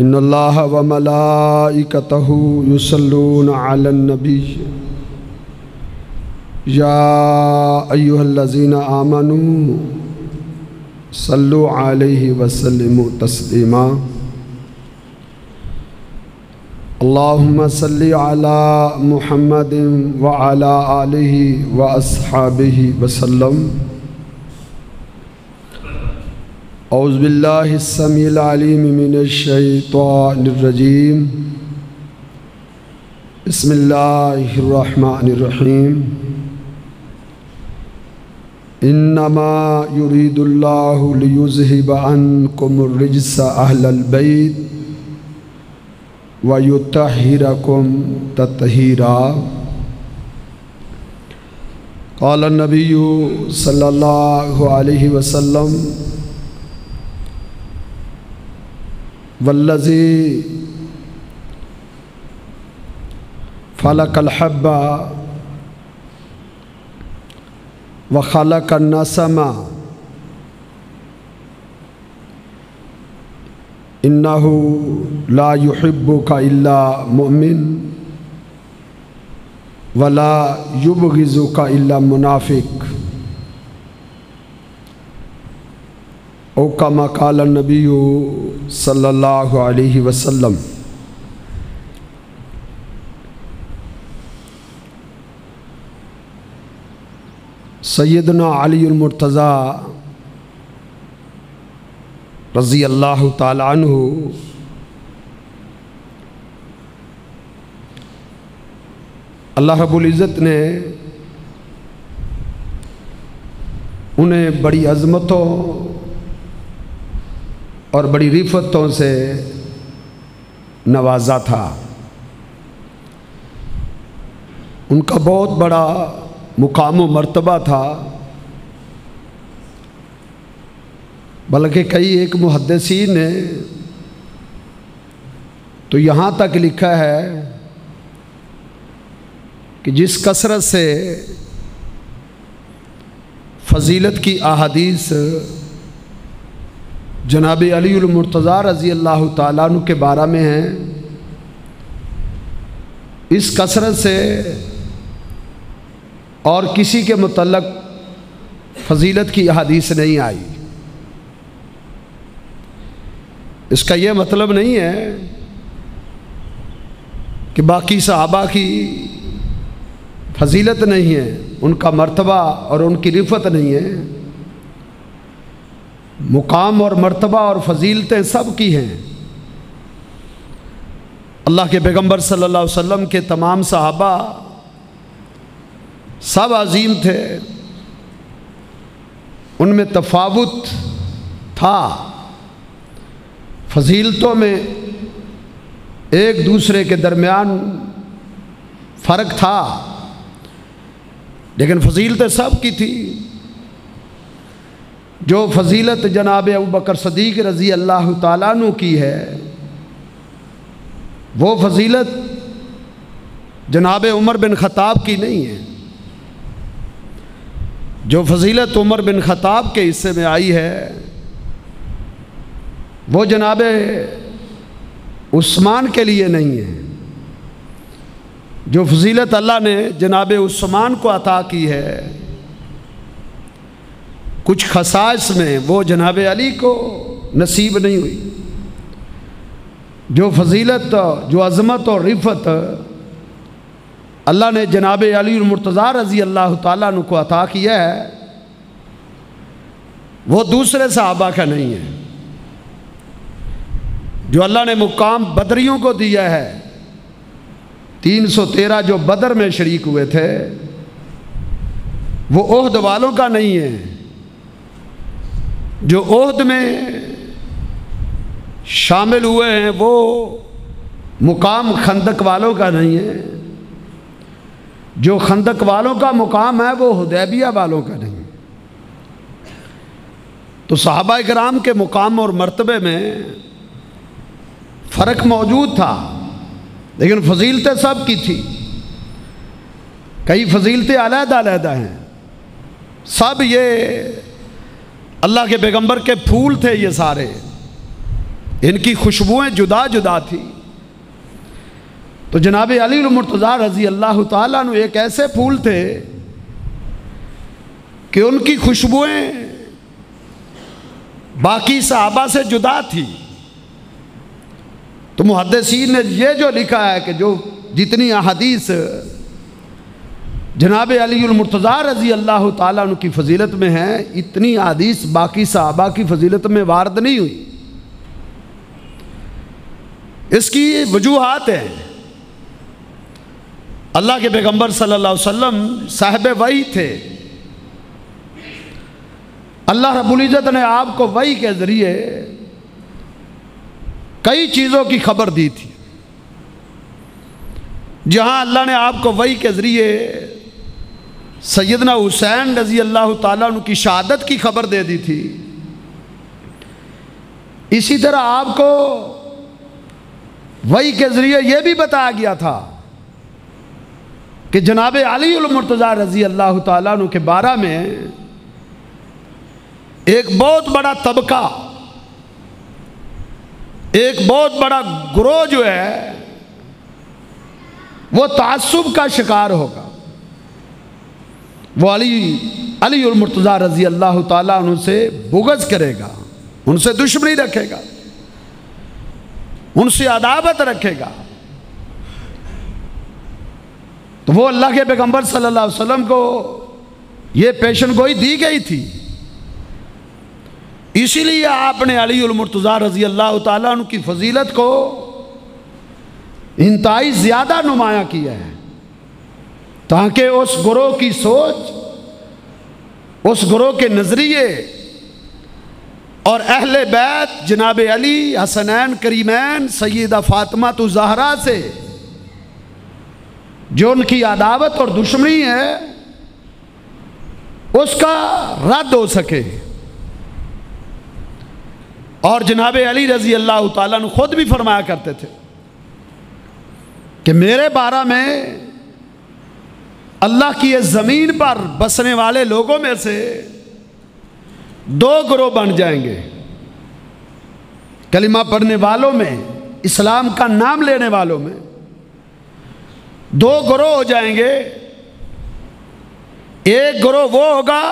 इन अल्लाह व या अय्युहल्लज़ीना आमनू सल्लु अलैहि वसल्लिमु तस्लीमा। अल्लाहुम्मा सल्लि अला मुहम्मदिन व अला आलिहि व अस्हाबिहि वसल्लम। मिनश-शैतानिर-रजीम बिस्मिल्लाहिर्रहमानिर्रहीम इन्नमा युरीदुल्लाहु लियुज़हिबा अन्कुमुर रिज्सा अहलल बैत व युतहिरकुम ततहीरा क़ाल नबिय्यु सल्लल्लाहु अलैहि वल्लजी फ़लकल हब्बा व खलक नसमा इन्नहु ला युहिब्बु का इल्ला मुमिन वला युबगिज़ु का इल्ला मुनाफिक ओ कमा काल नबी सल्लल्लाहु अलैहि वसल्लम। सैदना अलीमरतज़ा रज़ी अल्लाह तु अल्लाह रब्बुल ने उन्हें बड़ी अज़मतों और बड़ी रिफतों से नवाजा था। उनका बहुत बड़ा मुकाम व मरतबा था। बल्कि कई एक मुहदसी ने तो यहाँ तक लिखा है कि जिस कसरत से फजीलत की अहादीस जनाब अलीमरतज़ा रज़ी अल्लाह तु के बारे में हैं। इस कसरत से और किसी के मतलब फजीलत की अहादीस नहीं आई। इसका यह मतलब नहीं है कि बाकी सहाबा की फजीलत नहीं है, उनका मर्तबा और उनकी रिफत नहीं है। मुकाम और मर्तबा और फजीलतें सब की हैं। अल्लाह के पैगंबर अलैहि वसल्लम के तमाम सहाबा सब अजीम थे। उनमें तफावत था। फजीलतों में एक दूसरे के दरमियान फ़र्क था। लेकिन फजीलतें सब की थी। जो फजीलत जनाब अबू बकर सदीक रज़ी अल्लाह तु की है, वो फजीलत जनाब उमर बिन ख़ताब की नहीं है। जो फजीलत उमर बिन ख़ताब के हिस्से में आई है, वो जनाब उस्मान के लिए नहीं है। जो फजीलत अल्लाह ने जनाब उस्मान को अता की है कुछ खसाइस में वो जनाब अली को नसीब नहीं हुई। जो फजीलत, जो अज़मत और रिफत, अल्लाह ने जनाब अली मुर्तज़ा रज़ी अल्लाह तु को अता किया है, वो दूसरे सहाबा का नहीं है। जो अल्लाह ने मुकाम बदरियों को दिया है, तीन सौ तेरह जो बदर में शरीक हुए थे, वो ओहद वालों का नहीं है। जो ओहद में शामिल हुए हैं, वो मुकाम खंदक वालों का नहीं है। जो खंदक वालों का मुकाम है, वो हुदैबिया वालों का नहीं तो साहबा कराम के मुकाम और मर्तबे में फ़र्क मौजूद था, लेकिन फजीलतें सब की थी। कई फजीलतें अलहदा अलहदा हैं। सब ये अल्लाह के पैगंबर के फूल थे ये सारे। इनकी खुशबुएँ जुदा जुदा थी। तो जनाब अली मुर्तज़ा रज़ी अल्लाह तु एक ऐसे फूल थे कि उनकी खुशबुएँ बाकी साहबा से जुदा थी। तो मुहदसिन ने यह जो लिखा है कि जो जितनी अहदीस जनाब अलीमरतज़ा रज़ी अल्लाह तु की फजीलत में है, इतनी हदीस बाकी साहबा की फजीलत में वारद नहीं हुई। इसकी वजूहत है। अल्लाह के पैगंबर सल्लल्लाहु अलैहि साहब वही थे। अल्लाह रबुल्ज़त ने आपको वही के ज़रिए कई चीज़ों की खबर दी थी। जहाँ अल्लाह ने आपको वही के ज़रिए सैदना हुसैन रज़ी अल्लाह तु की शहादत की खबर दे दी थी। इसी तरह आपको वही के ज़रिए यह भी बताया गया था कि जनाब अली मुर्तज़ा रज़ी अल्लाह तु के बारे में एक बहुत बड़ा तबका, एक बहुत बड़ा ग्रोह जो है, वो तासुब का शिकार होगा। वो अली अली मुर्तज़ा रज़ी अल्लाह तुमसे बुगज करेगा, उनसे दुश्मनी रखेगा, उनसे अदावत रखेगा। तो वो अल्लाह के पैगंबर सल्लल्लाहु अलैहि वसल्लम को ये पेशन गोई दी गई थी। इसीलिए आपने अली मुर्तज़ा रज़ी अल्लाह तु की फजीलत को इंतहाई ज़्यादा नुमाया किया है। ताकि उस ग्रोह की सोच, उस ग्रोह के नज़रिए और अहल बैत जनाब अली हसनैन करीमैन सैदा फ़ातिमा तो जहरा से, जो उनकी अदावत और दुश्मनी है, उसका रद्द हो सके। और जनाब अली रज़ी अल्लाह तु खुद भी फरमाया करते थे कि मेरे बारा में अल्लाह की इस ज़मीन पर बसने वाले लोगों में से दो ग्रोह बन जाएँगे। कलिमा पढ़ने वालों में, इस्लाम का नाम लेने वालों में दो ग्रोह हो जाएँगे। एक ग्रोह वो होगा,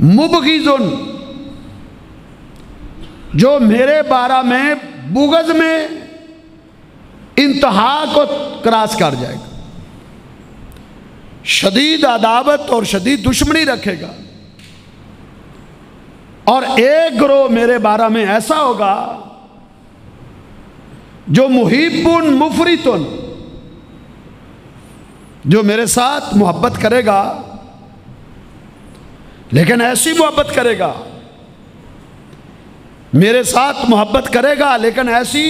मुबगीजुन, जो मेरे बारा में बुगज में इंतहा को क्रॉस कर जाएगा। शदीद अदावत और शदीद दुश्मनी रखेगा। और एक ग्रोह मेरे बारा में ऐसा होगा, जो मुहिबुन मुफरीतुन, जो मेरे साथ मोहब्बत करेगा, लेकिन ऐसी मोहब्बत करेगा, मेरे साथ मोहब्बत करेगा, लेकिन ऐसी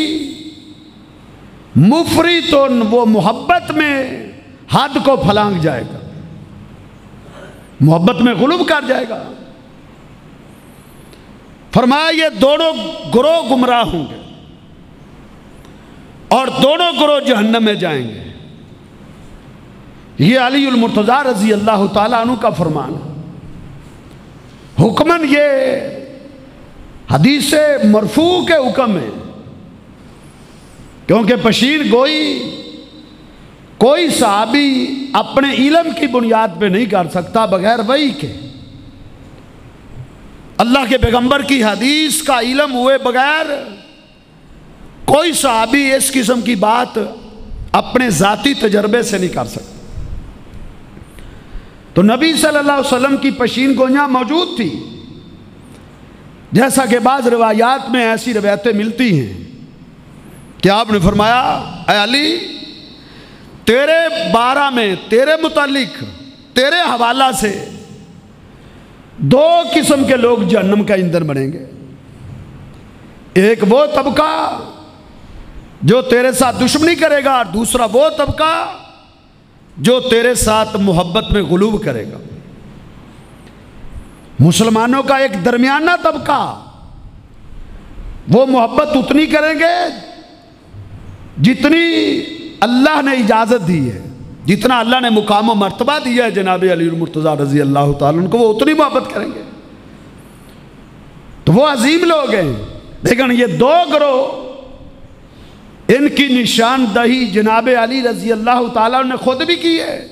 मुफरी तो वो मोहब्बत में हद को फलांग जाएगा। मोहब्बत में गुलूब कर जाएगा। फरमाया, ये दोनों ग्रोह गुमराह होंगे और दोनों ग्रोह जहन्नम में जाएँगे। ये अली मुर्तज़ा रज़ी अल्लाह तु का फरमान हुक्मन ये हदीस मरफू के हुक्म है क्योंकि पशीर गोई कोई साहबी अपने इलम की बुनियाद पे नहीं कर सकता, बगैर वही के। अल्लाह के पैगंबर की हदीस का इलम हुए बगैर कोई साहबी इस किस्म की बात अपने ज़ाती तजर्बे से नहीं कर सकता। तो नबी सल्लल्लाहु अलैहि वसल्लम की पशीन गोइयाँ मौजूद थी। जैसा कि बाज़ रवायात में ऐसी रवायतें मिलती हैं। कि आपने फरमाया अली तेरे बारह में, तेरे मुतालिक, तेरे हवाला से दो किस्म के लोग जन्म का ईंधन बनेंगे एक वो तबका जो तेरे साथ दुश्मनी करेगा और दूसरा वो तबका जो तेरे साथ मोहब्बत में गुलूब करेगा। मुसलमानों का एक दरमियाना तबका, वो मोहब्बत उतनी करेंगे जितनी अल्लाह ने इजाज़त दी है। जितना अल्लाह ने मुकाम मरतबा दिया है जनाब अली मुर्तज़ा रज़ी अल्लाह उनको वो उतनी मोहब्बत करेंगे। तो वो अजीम लोग हैं। लेकिन ये दो ग्रोह, इनकी निशानदही जनाब अली रज़ी अल्लाह ने खुद भी की है।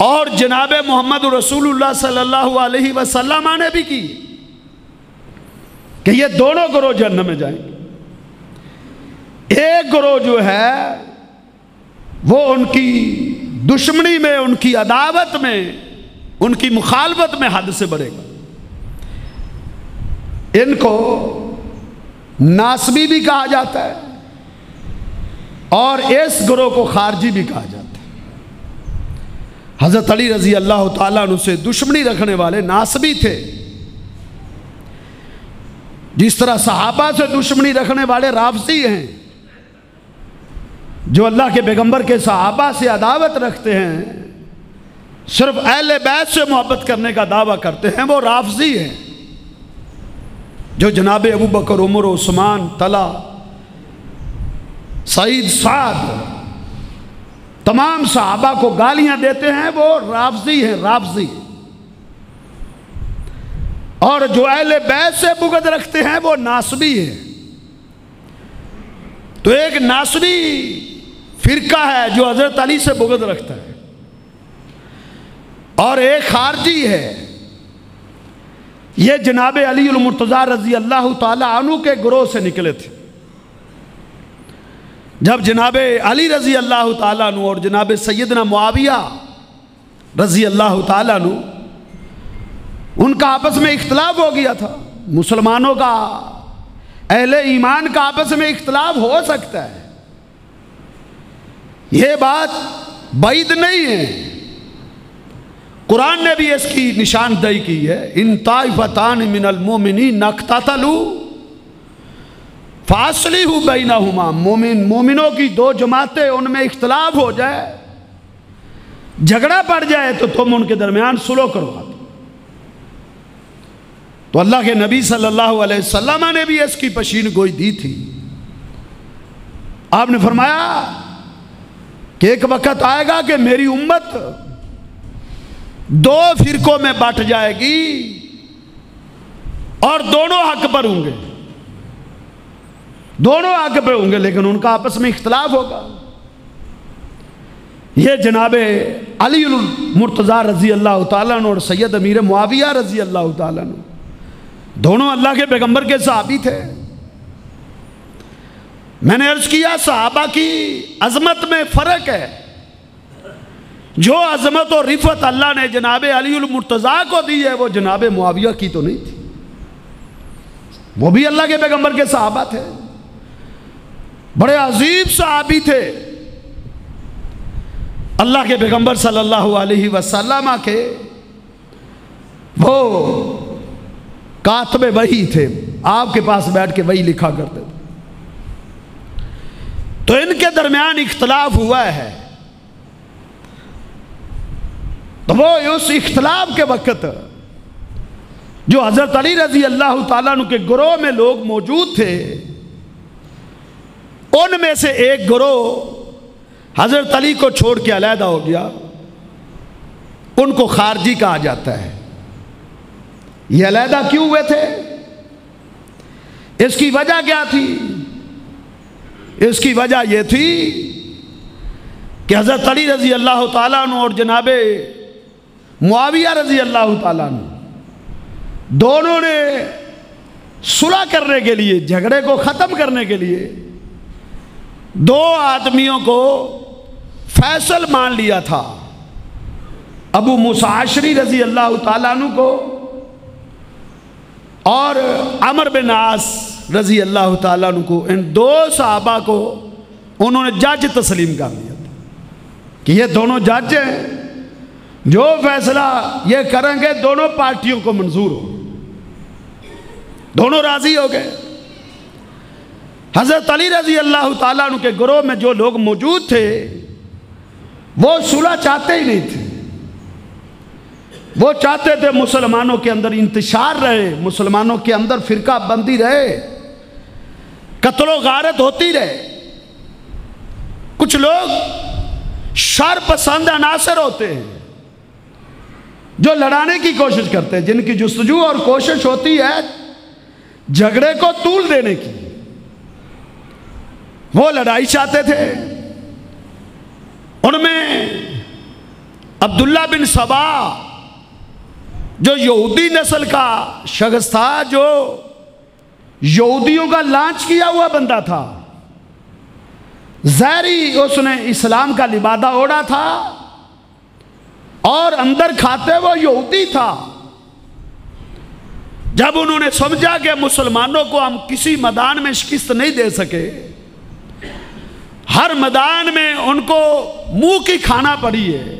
और जनाब मोहम्मद रसूलुल्लाह सल्लल्लाहु अलैहि वसल्लम ने भी की। कि ये दोनों ग्रोह जन्म में जाएँगे। एक ग्रोह जो है, वो उनकी दुश्मनी में, उनकी अदावत में, उनकी मुखालबत में हद से बढ़ेगा इनको नासबी भी कहा जाता है और इस ग्रोह को खारजी भी कहा जाता है। हज़रत अली रज़ी अल्लाह तु से दुश्मनी रखने वाले नासबी थे। जिस तरह सहाबा से दुश्मनी रखने वाले राफसी हैं जो अल्लाह के पैगंबर के सहाबा से अदावत रखते हैं, सिर्फ़ अहल बैत से मोहब्बत करने का दावा करते हैं, वो राफजी हैं। जो जनाब अबू बकर, उमर, उस्मान, तला, सईद, साद, तमाम सहाबा को गालियाँ देते हैं, वो राफजी हैं, राफजी। और जो अहल बैत से बुगद रखते हैं, वो नासबी है। तो एक नासबी फिरका है जो हज़रत अली से बुगद रखता है। और एक खारजी है। ये जनाब अली रज़ी अल्लाह तु के ग्रोह से निकले थे। जब जनाब अली रज़ी अल्लाह तु और जनाब सैदना मुआविया रज़ी अल्लाह तु उनका आपस में इख्तलाफ हो गया था। मुसलमानों का अहले ईमान का आपस में इख्तलाफ हो सकता है। यह बात बैद नहीं है। कुरान ने भी इसकी निशानदही की है। इन ताइफतान मिनल मोमिनी नखतातलू फासली हूँ बैना हुमा मोमिन मोमिनों की दो जमातें उनमें इख्तलाफ हो जाए, झगड़ा पड़ जाए तो तुम उनके दरमियान सुलो करवा दो तो अल्लाह के नबी सल्लल्लाहु अलैहि वसल्लम ने भी इसकी पशीन गोई दी थी। आपने फरमाया कि एक वक्त आएगा कि मेरी उम्मत दो फिरकों में बट जाएगी और दोनों हक पर होंगे। दोनों हक पर होंगे, लेकिन उनका आपस में इख्तलाफ होगा। ये जनाब अली मुर्तज़ा रज़ी अल्लाह तन और सैयद अमीर मुआविया रज़ी अल्लाह तन दोनों अल्लाह के पैगंबर के सहाबी थे मैंने अर्ज़ किया, सहाबा की अजमत में फ़र्क है। जो अजमत और रिफत अल्लाह ने जनाब अली मुर्तज़ा को दी है, वो जनाब मुआविया की तो नहीं थी। वो भी अल्लाह के पैगंबर के सहाबा थे। बड़े अजीब सहाबी थे। अल्लाह के पैगंबर सल्लल्लाहु अलैहि वसल्लम के वो कातबे वही थे। आपके पास बैठ के वही लिखा करते तो इनके दरमियान इख्तलाफ हुआ है। तो वो उस इख्तलाफ के वक्त जो हज़रत अली रज़ी अल्लाह तु के ग्रोह में लोग मौजूद थे, उनमें से एक ग्रोह हज़रत अली को छोड़ के अलहदा हो गया। उनको खारजी कहा जाता है। ये अलहदा क्यों हुए थे? इसकी वजह क्या थी? इसकी वजह यह थी कि हज़रत अली रज़ी अल्लाह तु और जनाबे मुआविया रज़ी अल्लाह तु दोनों ने सुलह करने के लिए, झगड़े को ख़त्म करने के लिए दो आदमियों को फैसल मान लिया था। अबू मुसाशरी रज़ी अल्लाह तु को और अमर बिन आस रज़ी अल्लाह तु को, इन दो साहबा को उन्होंने जज तस्लीम कर लिया था। कि ये दोनों जज हैं, जो फैसला ये करेंगे, दोनों पार्टियों को मंजूर हो। दोनों राज़ी हो गए। हज़रत अली रज़ी अल्लाह तु के ग्रोह में जो लोग मौजूद थे, वो सुलह चाहते ही नहीं थे। वो चाहते थे मुसलमानों के अंदर इंतशार रहे, मुसलमानों के अंदर फिरका बंदी रहे। कत्लो गारत होती रहे। कुछ लोग शर पसंद अनासर होते हैं, जो लड़ाने की कोशिश करते हैं, जिनकी जस्तजू और कोशिश होती है झगड़े को तूल देने की। वो लड़ाई चाहते थे। उनमें अब्दुल्ला बिन सबा, जो यहूदी नस्ल का शख्स था, जो यहूदियों का लांच किया हुआ बंदा था। जहरी उसने इस्लाम का लिबादा ओढ़ा था और अंदर खाते वो यहूदी था। जब उन्होंने समझा कि मुसलमानों को हम किसी मैदान में शिकस्त नहीं दे सके, हर मैदान में उनको मुँह की खाना पड़ी है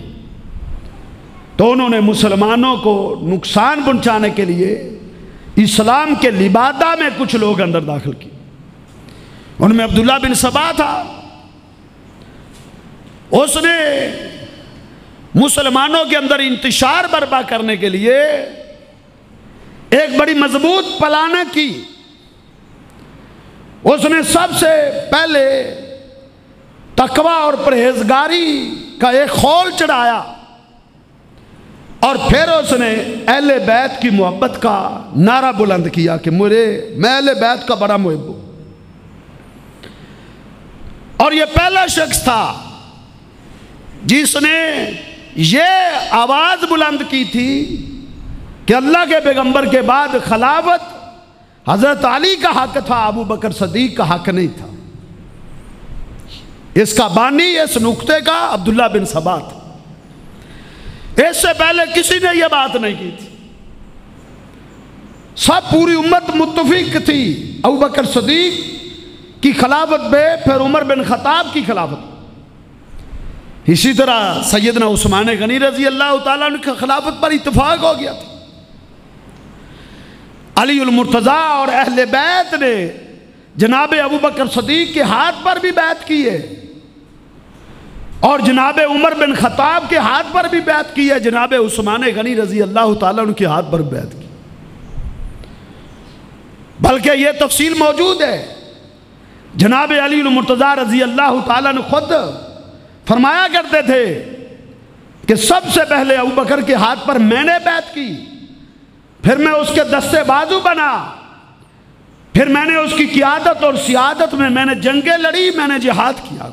तो उन्होंने मुसलमानों को नुकसान पहुँचाने के लिए इस्लाम के लिबादा में कुछ लोग अंदर दाखिल किए। उनमें अब्दुल्ला बिन सबा था। उसने मुसलमानों के अंदर इंतशार बर्पा करने के लिए एक बड़ी मज़बूत पलाना की। उसने सबसे पहले तकवा और परहेजगारी का एक खोल चढ़ाया। और फिर उसने अहले बैत की मोहब्बत का नारा बुलंद किया कि मुझे मैं अहले बैत का बड़ा मुहब हूँ। और यह पहला शख्स था जिसने ये आवाज़ बुलंद की थी कि अल्लाह के पैगंबर के बाद खिलाफत हज़रत अली का हक था, अबू बकर सदीक का हक नहीं था। इसका बानी इस नुकते का अब्दुल्ला बिन सबा था इससे पहले किसी ने यह बात नहीं की थी। सब पूरी उम्मत मुतफिक थी, अबू बकर सदीक की खिलाफत पे फिर उमर बिन खताब की खिलाफत। इसी तरह सैदना उस्मान गनी रज़ी अल्लाह की खिलाफत पर इतफाक हो गया था। अली मुर्तज़ा और अहल बैत ने जनाब अबू बकर सदीक के हाथ पर भी बैत की है। और जनाब उमर बिन खताब के हाथ पर भी बैत की है। जनाब उस्मान गनी रज़ी अल्लाह तुके हाथ पर बैत की। बल्कि यह तफसील मौजूद है। जनाब अली मुर्तज़ा रज़ी अल्लाह खुद फरमाया करते थे कि सबसे पहले अबू बकर के हाथ पर मैंने बैत की, फिर मैं उसके दस्ते बाजू बना, फिर मैंने उसकी क्यादत और सियादत में मैंने जंगे लड़ी, मैंने जिहाद किया।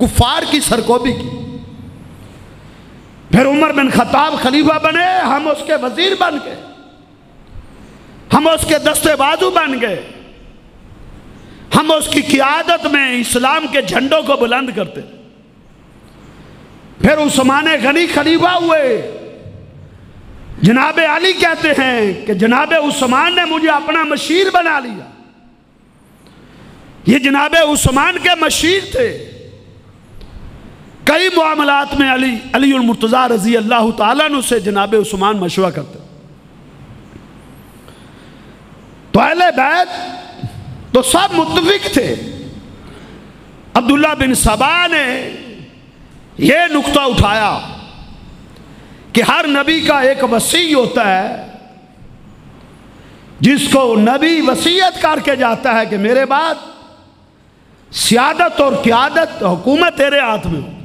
कुफार की सरकोबी की। फिर उमर बिन खताब खलीफा बने, हम उसके वज़ीर बन गए। हम उसके दस्ते बाजू बन गए। हम उसकी क्यादत में इस्लाम के झंडों को बुलंद करते। फिर उस्मान गनी खलीफा हुए। जनाब अली कहते हैं कि जनाब उस्मान ने मुझे अपना मशीर बना लिया। ये जनाब उस्मान के मशीर थे। कई मामलात में अली अली मुर्तज़ा रज़ी अल्लाह तु जनाब उस्मान मशवरा करते तो अहले बैत तो सब मुतफिक थे। अब्दुल्ला बिन सबा ने यह नुकता उठाया कि हर नबी का एक वसी होता है, जिसको नबी वसीयत करके जाता है कि मेरे बाद सियादत और क्यादत, हुकूमत तेरे हाथ में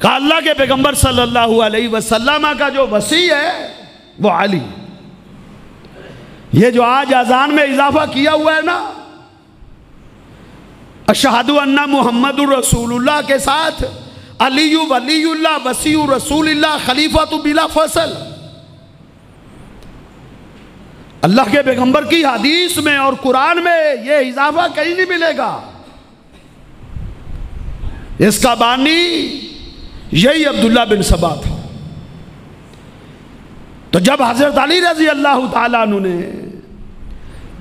का अल्लाह के पैगंबर सल्लल्लाहु अलैहि वसल्लम का जो वसी है, वो अली। ये जो आज अजान में इजाफा किया हुआ है ना, अशहदु अन्ना मोहम्मद रसूलुल्लाह के साथ अली वलील्ला वसी रसूल खलीफा तो बिला फ़सल। अल्लाह के पैगंबर की हदीस में और कुरान में यह इजाफा कहीं नहीं मिलेगा। इसका बानी यही अब्दुल्ला बिन सबा था तो जब हज़रत अली रज़ी अल्लाह तु ने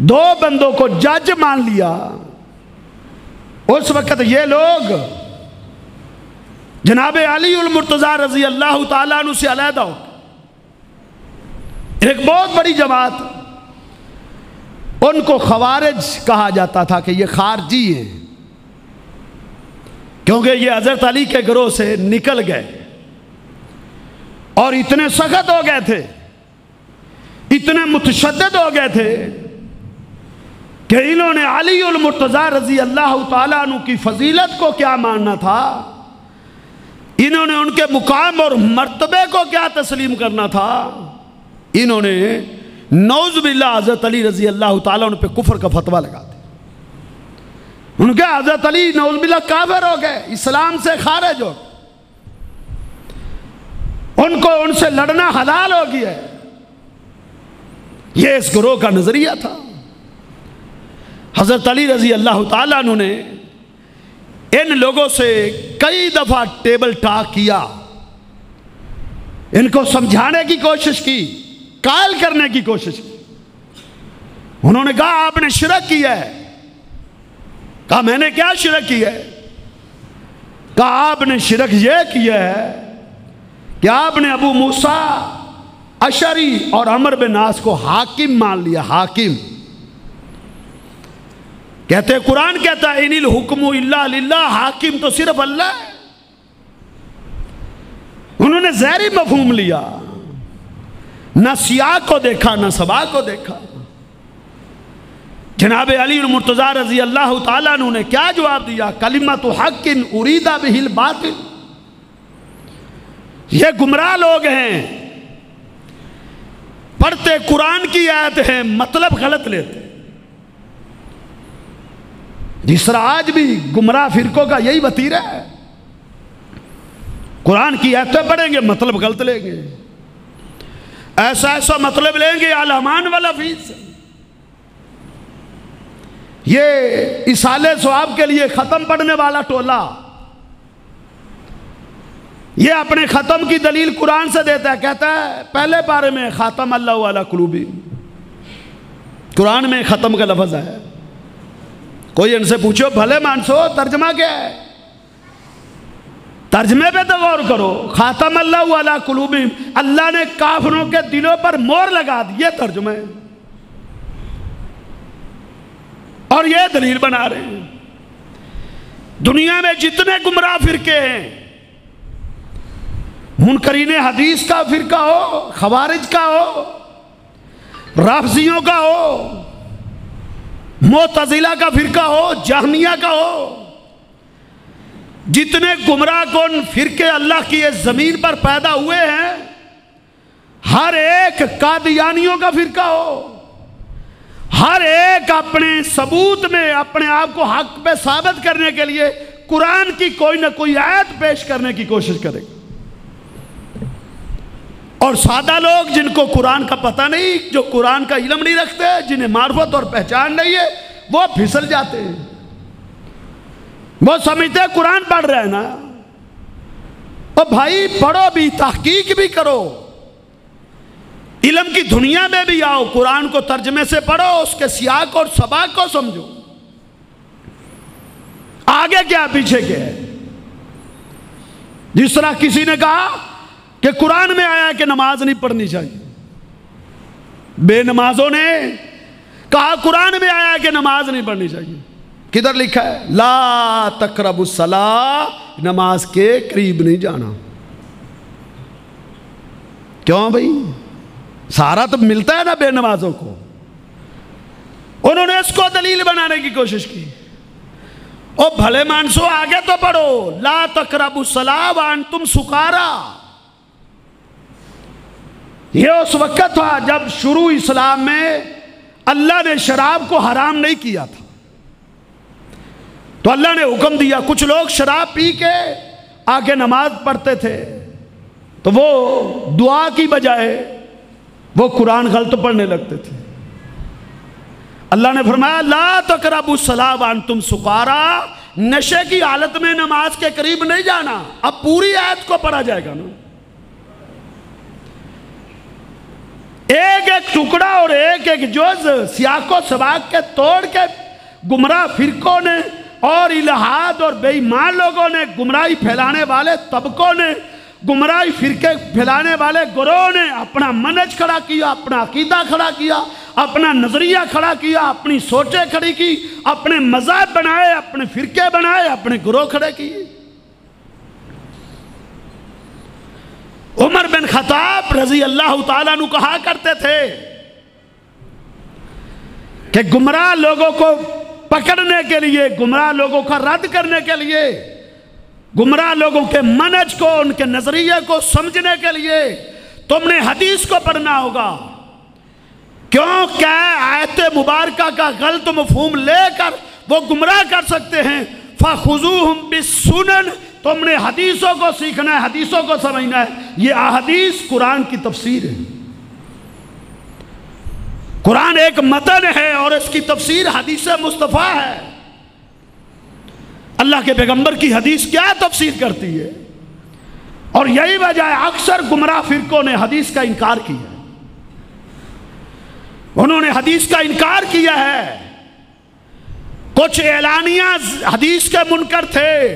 दो बंदों को जज मान लिया, उस वक्त ये लोग जनाब अली मुर्तज़ा रज़ी अल्लाह तु से अलहदा हो एक बहुत बड़ी जमात, उनको खवारज कहा जाता था कि ये खारजी हैं। क्योंकि ये हज़रत अली के ग्रोह से निकल गए। और इतने सख्त हो गए थे, इतने मुतशद हो गए थे कि इन्होंने अली मुर्तज़ा रज़ी अल्लाह तु की फजीलत को क्या मानना था? इन्होंने उनके मुकाम और मर्तबे को क्या तस्लीम करना था? इन्होंने नौज बिल्ला हज़रत अली रज़ी अल्लाह उन पर कुफर का फतवा लगा दिया। उनके हज़रत अली नौज बिल्ला काफिर हो गए, इस्लाम से खारिज हो उनको उनसे लड़ना हलाल हो गया ये इस ग्रोह का नज़रिया था। हज़रत अली रज़ी अल्लाह तु ने इन लोगों से कई दफ़ा टेबल टॉक किया। इनको समझाने की कोशिश की, कायल करने की कोशिश की। उन्होंने कहा, आपने शिरक किया है। कहा, मैंने क्या शिरक किया है? कहा, आपने शिरक यह किया है कि आपने अबू मूसा, अशरी और अमर बिन नास को हाकिम मान लिया, हाकिम। कहते कुरान कहता है, इनिल हुक्म इल्ला हाकिम तो सिर्फ़ अल्लाह है। उन्होंने जहरी मफहूम लिया। न सिया को देखा, न सबा को देखा। जनाब अली मुर्तज़ा रज़ी अल्लाह तु ने क्या जवाब दिया? कलिमा तो हक इन उरीदा बिहिल बातिल। ये गुमराह लोग हैं। पढ़ते कुरान की आयत है मतलब गलत लेते। जिस तरह आज भी गुमराह फिरकों का यही वतीरा है। कुरान की आयतें पढ़ेंगे मतलब गलत लेंगे। ऐसा ऐसा मतलब लेंगे, आलमान वाला फ़ीस। ये इसाले स्वाब के लिए ख़त्म पढ़ने वाला टोला। ये अपने ख़त्म की दलील कुरान से देता है, कहता है, पहले बारे में ख़ातम अल्लाह वाला कुलूबी। कुरान में ख़त्म का लफज है। कोई इनसे पूछो, भले मानसो, तर्जमा क्या है? तर्जमे पे तो गौर करो, खातम अल्लाह वाला कुलूबी। अल्लाह ने काफरों के दिलों पर मोर लगा दिए तर्जमे। और ये दलील बना रहे हैं। दुनिया में जितने गुमराह फिरके हैं, मुनकरीन हदीस का फिरका हो, खवारिज का हो, राफजियों का हो मोतजिला का फिरका हो, जहमिया का हो, जितने गुमराह कौन फिरके अल्लाह की इस ज़मीन पर पैदा हुए हैं, हर एक कादियानियों का फिरका हो। हर एक अपने सबूत में, अपने आप को हक पे साबित करने के लिए कुरान की कोई ना कोई आयत पेश करने की कोशिश करेगा और सादा लोग जिनको कुरान का पता नहीं, जो कुरान का इलम नहीं रखते, जिन्हें मार्फत और पहचान नहीं है, वो फिसल जाते हैं। वो समझते कुरान पढ़ रहे हैं ना। और भाई, पढ़ो भी, तहकीक भी करो। इलम की दुनिया में भी आओ, कुरान को तर्जमे से पढ़ो, उसके सियाक और सबाक को समझो। आगे क्या पीछे क्या है? जिस तरह किसी ने कहा कि कुरान में आया कि नमाज़ नहीं पढ़नी चाहिए। बेनमाजों ने कहा, कुरान में आया कि नमाज़ नहीं पढ़नी चाहिए। किधर लिखा है? ला तकरब सला, नमाज़ के करीब नहीं जाना। क्यों भाई? सारा तो मिलता है ना बेनमाजों को। उन्होंने इसको दलील बनाने की कोशिश की। ओ भले मानसो, आगे तो पढ़ो ला तकरबु सलावान तुम सुकारा। ये उस वक्त था जब शुरू इस्लाम में अल्लाह ने शराब को हराम नहीं किया था। तो अल्लाह ने हुक्म दिया, कुछ लोग शराब पी के आके नमाज़ पढ़ते थे। तो वो दुआ की बजाय वो कुरान गलत पढ़ने लगते थे। अल्लाह ने फरमाया, ला तकरबु सलावान तुम सुकारा। नशे की हालत में नमाज़ के करीब नहीं जाना। अब पूरी आयत को पढ़ा जाएगा ना। एक एक टुकड़ा और एक एक जोज सियाको सबाक के तोड़ के गुमराह फिरकों ने और इलाहाद और बेईमान लोगों ने गुमराही फैलाने वाले तबकों ने गुमराही फिरके फैलाने वाले गुरोह ने अपना मनज खड़ा किया, अपना अकीदा खड़ा किया, अपना नज़रिया खड़ा किया, अपनी सोचें खड़ी की, अपने मज़ाक बनाए, अपने फिरके बनाए, अपने गुरोह खड़े किए। उमर बिन खताब रज़ी अल्लाह तु कहा करते थे कि गुमराह लोगों को पकड़ने के लिए, गुमराह लोगों का रद्द करने के लिए गुमराह लोगों के मनज को, उनके नज़रिए को समझने के लिए तुमने हदीस को पढ़ना होगा। क्यों क्या आयत मुबारक का गलत मफहूम लेकर वो गुमराह कर सकते हैं? फ़ुजू हम बिसुनन तुमने हदीसों को सीखना है, हदीसों को समझना है। ये अहदीस कुरान की तफसीर है। कुरान एक मतन है और इसकी तफसीर हदीस मुस्तफ़ा है। अल्लाह के पैगंबर की हदीस क्या तफसीर करती है? और यही वजह है, अक्सर गुमराह फिरकों ने हदीस का इनकार किया उन्होंने हदीस का इनकार किया है। कुछ एलानिया हदीस के मुनकर थे,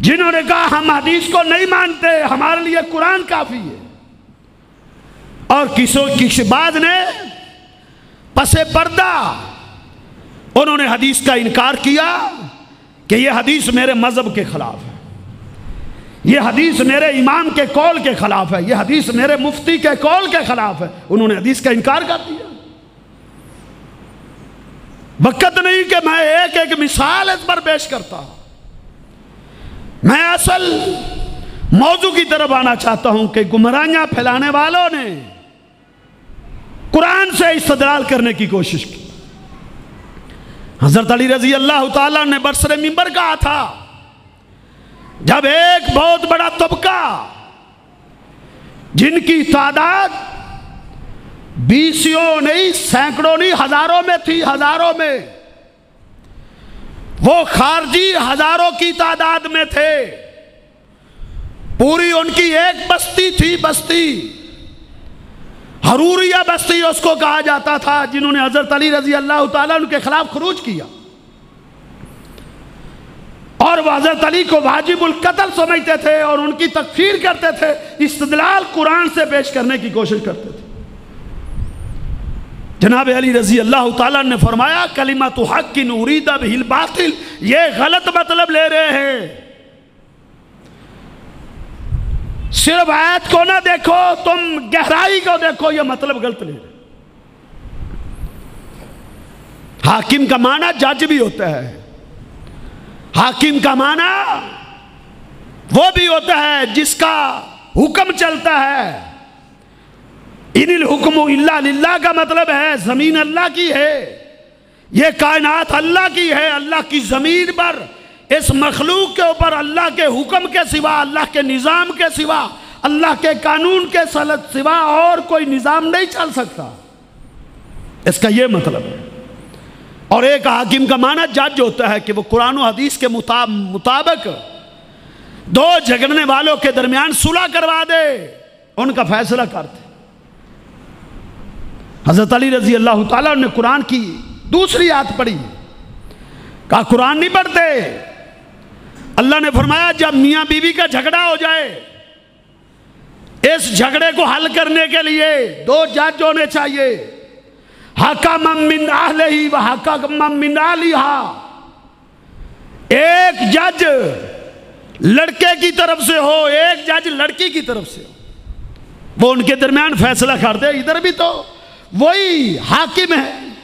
जिन्होंने कहा, हम हदीस को नहीं मानते, हमारे लिए कुरान काफ़ी है। और किसो, किस बाद ने? पसे पर्दा। उन्होंने हदीस का इनकार किया। कि यह हदीस मेरे मज़हब के खिलाफ है। यह हदीस मेरे इमाम के कौल के खिलाफ है। यह हदीस मेरे मुफ्ती के कौल के खिलाफ है। उन्होंने हदीस का इनकार कर दिया। वक़्त नहीं कि मैं एक एक मिसाल इस पर पेश करता हूँ। मैं असल मौजू की तरफ़ आना चाहता हूँ कि गुमराहियाँ फैलाने वालों ने कुरान से इस्तदलाल करने की कोशिश की। हज़रत अली रज़ी अल्लाह तला ने बरसर मिंबर कहा था, जब एक बहुत बड़ा तबका जिनकी तादाद बीसियों नहीं, सैकड़ों नहीं, हज़ारों में थी, हज़ारों में, वो खारजी हज़ारों की तादाद में थे। पूरी उनकी एक बस्ती थी, बस्ती हरूरिया बस्ती, उसको कहा जाता था, जिन्होंने हज़रत अली रज़ी अल्लाह के खिलाफ खरूज किया। और वह हज़रत अली को वाजिबुल कत्ल समझते थे और उनकी तकफीर करते थे, इस्तदलाल कुरान से पेश करने की कोशिश करते थे। जनाब अली रज़ी अल्लाह तला ने फरमाया कलिमा तो हक की नूरीदा बिल बातिल, ये गलत मतलब ले रहे हैं। सिर्फ़ आयत को ना देखो, तुम गहराई को देखो यह मतलब गलत ले रहे हाकिम का माना जज भी होता है। हाकिम का माना वो भी होता है जिसका हुक्म चलता है। इनिल हुक्म इल्ला का मतलब है, ज़मीन अल्लाह की है। ये कायनात अल्लाह की है, अल्लाह की ज़मीन पर इस मखलूक के ऊपर अल्लाह के हुक्म के सिवा, अल्लाह के निज़ाम के सिवा, अल्लाह के कानून के सलत सिवा और कोई निज़ाम नहीं चल सकता। इसका यह मतलब है। और एक हाकिम का माना जज होता है कि वो कुरान हदीस के मुताबिक दो झगड़ने वालों के दरमियान सुलह करवा दे, उनका फैसला करते हज़रत अली रज़ी अल्लाह ने कुरान की दूसरी याद पढ़ी। कहा, कुरान नहीं पढ़ते? अल्लाह ने फरमाया, जब मियाँ बीवी का झगड़ा हो जाए, इस झगड़े को हल करने के लिए दो जज होने चाहिए। हाका ममिन ही व हाका ममिन हा एक जज लड़के की तरफ़ से हो, एक जज लड़की की तरफ़ से हो। वो उनके दरमियान फैसला कर दे, इधर भी तो वही हाकिम है।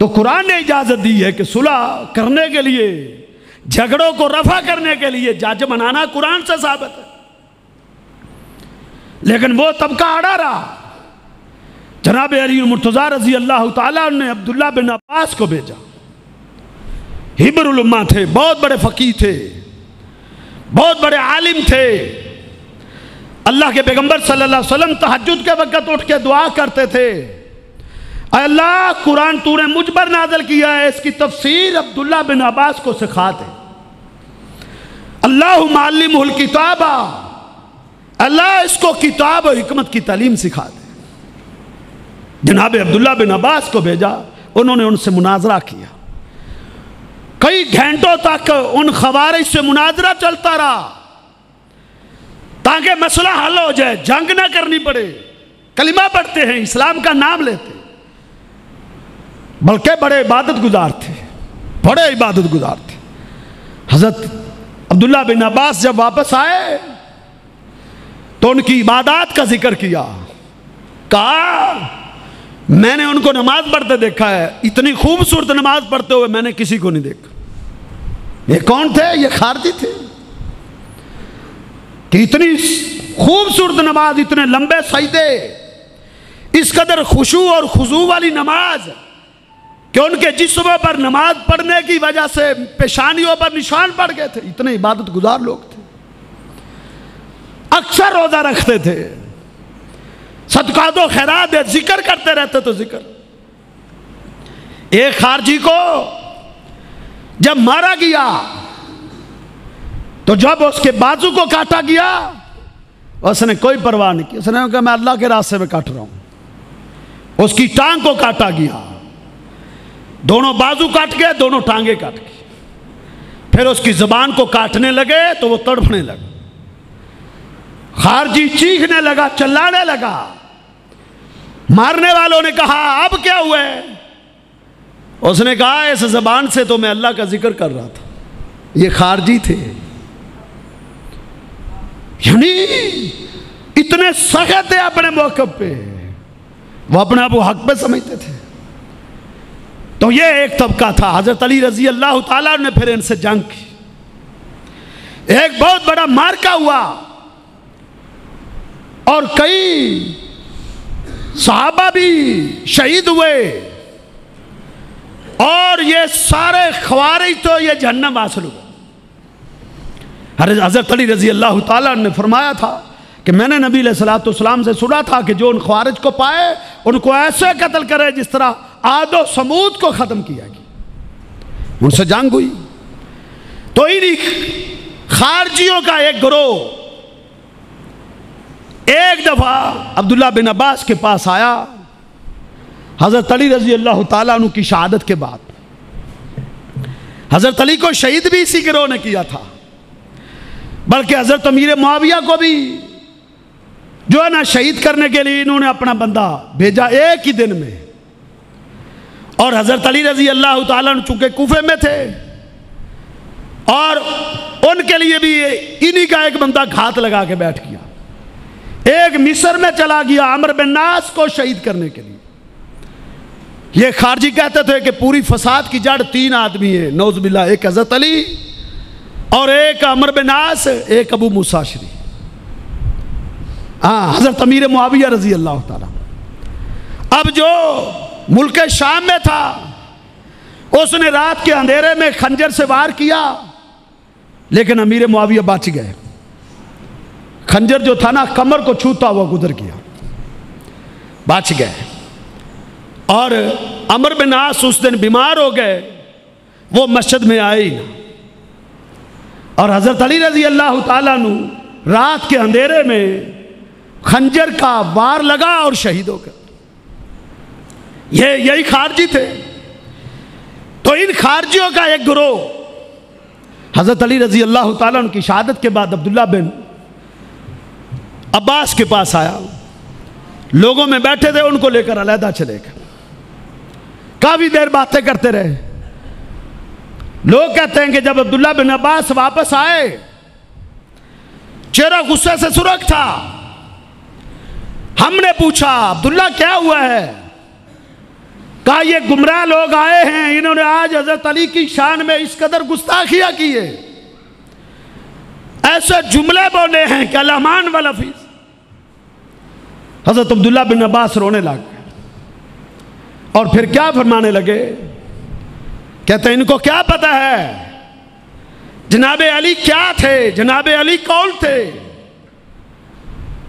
तो कुरान ने इजाज़त दी है कि सुलह करने के लिए झगड़ों को रफा करने के लिए जज बनाना कुरान से साबित है। लेकिन वो तबका अड़ा रहा। जनाब अली मुर्तज़ा रज़ी अल्लाह ने अब्दुल्ला बिन अब्बास को भेजा। हिबरुलमा थे, बहुत बड़े फ़कीर थे, बहुत बड़े आलिम थे। अल्लाह के पैगंबर सल्लल्लाहु अलैहि वसल्लम तहजद के वक्त उठ के दुआ करते थे। अल्लाह, कुरान तूने मुझ पर नाजल किया है, इसकी तफसीर अब्दुल्ला बिन अब्बास को सिखा दे। अल्लाह मालिम किताबा। अल्लाह इसको किताब और हमत की तालीम सिखा दे। जनाब अब्दुल्ला बिन अब्बास को भेजा, उन्होंने उनसे मुनाजरा किया। कई घंटों तक उन खबारिश से मुनाजरा चलता रहा। ताकि मसला हल हो जाए, जंग ना करनी पड़े। कलिमा पढ़ते हैं, इस्लाम का नाम लेते। बल्कि बड़े इबादत गुजार थे। बड़े इबादत गुजार थे। हज़रत अब्दुल्ला बिन अब्बास जब वापस आए तो उनकी इबादत का ज़िक्र किया। कहा, मैंने उनको नमाज़ पढ़ते देखा है। इतनी खूबसूरत नमाज़ पढ़ते हुए मैंने किसी को नहीं देखा। ये कौन थे? ये खारजी थे। कि इतनी खूबसूरत नमाज़, इतने लंबे सजदे, इस कदर खुशू और खुशू वाली नमाज़ कि उनके जिस्म पर नमाज़ पढ़ने की वजह से पेशानियों पर निशान पड़ गए थे। इतने इबादत गुजार लोग थे। अक्सर रोजा रखते थे। सदका दो खैरात ज़िक्र करते रहते तो ज़िक्र। एक खारजी को जब मारा गया तो जब उसके बाजू को काटा गया, उसने कोई परवाह नहीं की। उसने कहा, मैं अल्लाह के रास्ते में काट रहा हूँ। उसकी टांग को काटा गया। दोनों बाजू काट गए, दोनों टांगे काट गई फिर उसकी जबान को काटने लगे तो वो तड़फने लगा। खारजी चीखने लगा, चिल्लाने लगा। मारने वालों ने कहा, अब क्या हुआ उसने कहा, इस जबान से तो मैं अल्लाह का ज़िक्र कर रहा था। ये खारजी थे। यानी इतने सख्त थे अपने मौके पे। वो अपने आप को हक पे समझते थे। तो ये एक तबका था। हज़रत अली रज़ी अल्लाह तला ने फिर इनसे जंग की। एक बहुत बड़ा मार्का हुआ और कई साहबा भी शहीद हुए और ये सारे खवारी तो ये जहन्नम हासिल हुए। हज़रत अली रज़ी अल्लाह तला ने फरमाया था कि मैंने नबी सलाम से सुना था कि जो उन खवारिज को पाए, उनको ऐसे कत्ल करे जिस तरह आदो समूद को ख़त्म किया गया। उनसे जंग हुई। तो इन्हीं खारजियों का एक ग्रोह एक दफ़ा अब्दुल्ला बिन अब्बास के पास आया। हज़रत अली रज़ी अल्लाह तु की शहादत के बाद। हज़रत अली को शहीद भी इसी गिरोह ने किया था। बल्कि हज़रत अमीर मुआविया को भी। जो है ना, शहीद करने के लिए इन्होंने अपना बंदा भेजा एक ही दिन में। और हज़रत अली रज़ी अल्लाह तु चूँकि कूफे में थे, और उनके लिए भी इन्हीं का एक बंदा घात लगा के बैठ गया। एक मिस्र में चला गया अमर बिन नास को शहीद करने के लिए। ये खारजी कहते थे कि पूरी फसाद की जड़ तीन आदमी है नौजबिल्ला एक हज़रत अली और एक अमर बिनास एक अबू मुसाशरी हाँ हज़रत अमीर मुआविया रज़ी अल्लाह ताला। अब जो मुल्क शाम में था। उसने रात के अंधेरे में खंजर से वार किया, लेकिन अमीर मुआविया बच गए। खंजर जो था ना, कमर को छूता हुआ गुजर गया बच गए। और अमर बिन आस उस दिन बीमार हो गए, वो मस्जिद में आए ही और हज़रत अली रज़ी अल्लाह तु रात के अंधेरे में खंजर का वार लगा और शहीद हो गए। ये यही खारजी थे। तो इन खारजियों का एक ग्रोह, हज़रत अली रज़ी अल्लाह तु की शहादत के बाद अब्दुल्ला बिन अब्बास के पास आया। लोगों में बैठे थे, उनको लेकर अलहदा चले गए। काफ़ी देर बातें करते रहे। लोग कहते हैं कि जब अब्दुल्ला बिन अब्बास वापस आए, चेहरा गुस्से से सुरख था। हमने पूछा, अब्दुल्ला, क्या हुआ है? कहा, ये गुमराह लोग आए हैं, इन्होंने आज हज़रत अली की शान में इस कदर गुस्ताखिया की है। ऐसे जुमले बोले हैं कि अलहमान वाला फ़ीस हज़रत अब्दुल्ला बिन अब्बास रोने लग गए। और फिर क्या फरमाने लगे? कहते इनको क्या पता है? जनाब अली क्या थे? जनाब अली कौन थे?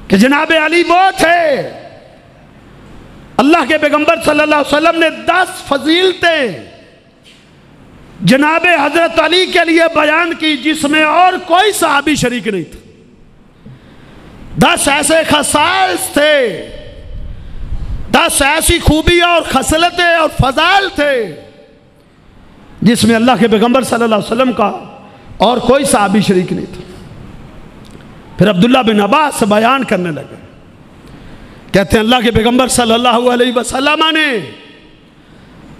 कि जनाब अली वो थे अल्लाह के पैगंबर सल्लल्लाहु अलैहि वसल्लम ने दस फजीलतें जनाब हज़रत अली के लिए बयान की, जिसमें और कोई साहबी शरीक नहीं था। दस ऐसे खसाइस थे, दस ऐसी खूबियाँ और खसलतें और फजाल थे, जिसमें अल्लाह के पैगंबर सल्लल्लाहु अलैहि वसल्लम का और कोई साहबी शरीक नहीं था। फिर अब्दुल्ला बिन अब्बास बयान करने लगे। कहते हैं, अल्लाह के पैगंबर वसल्लम ने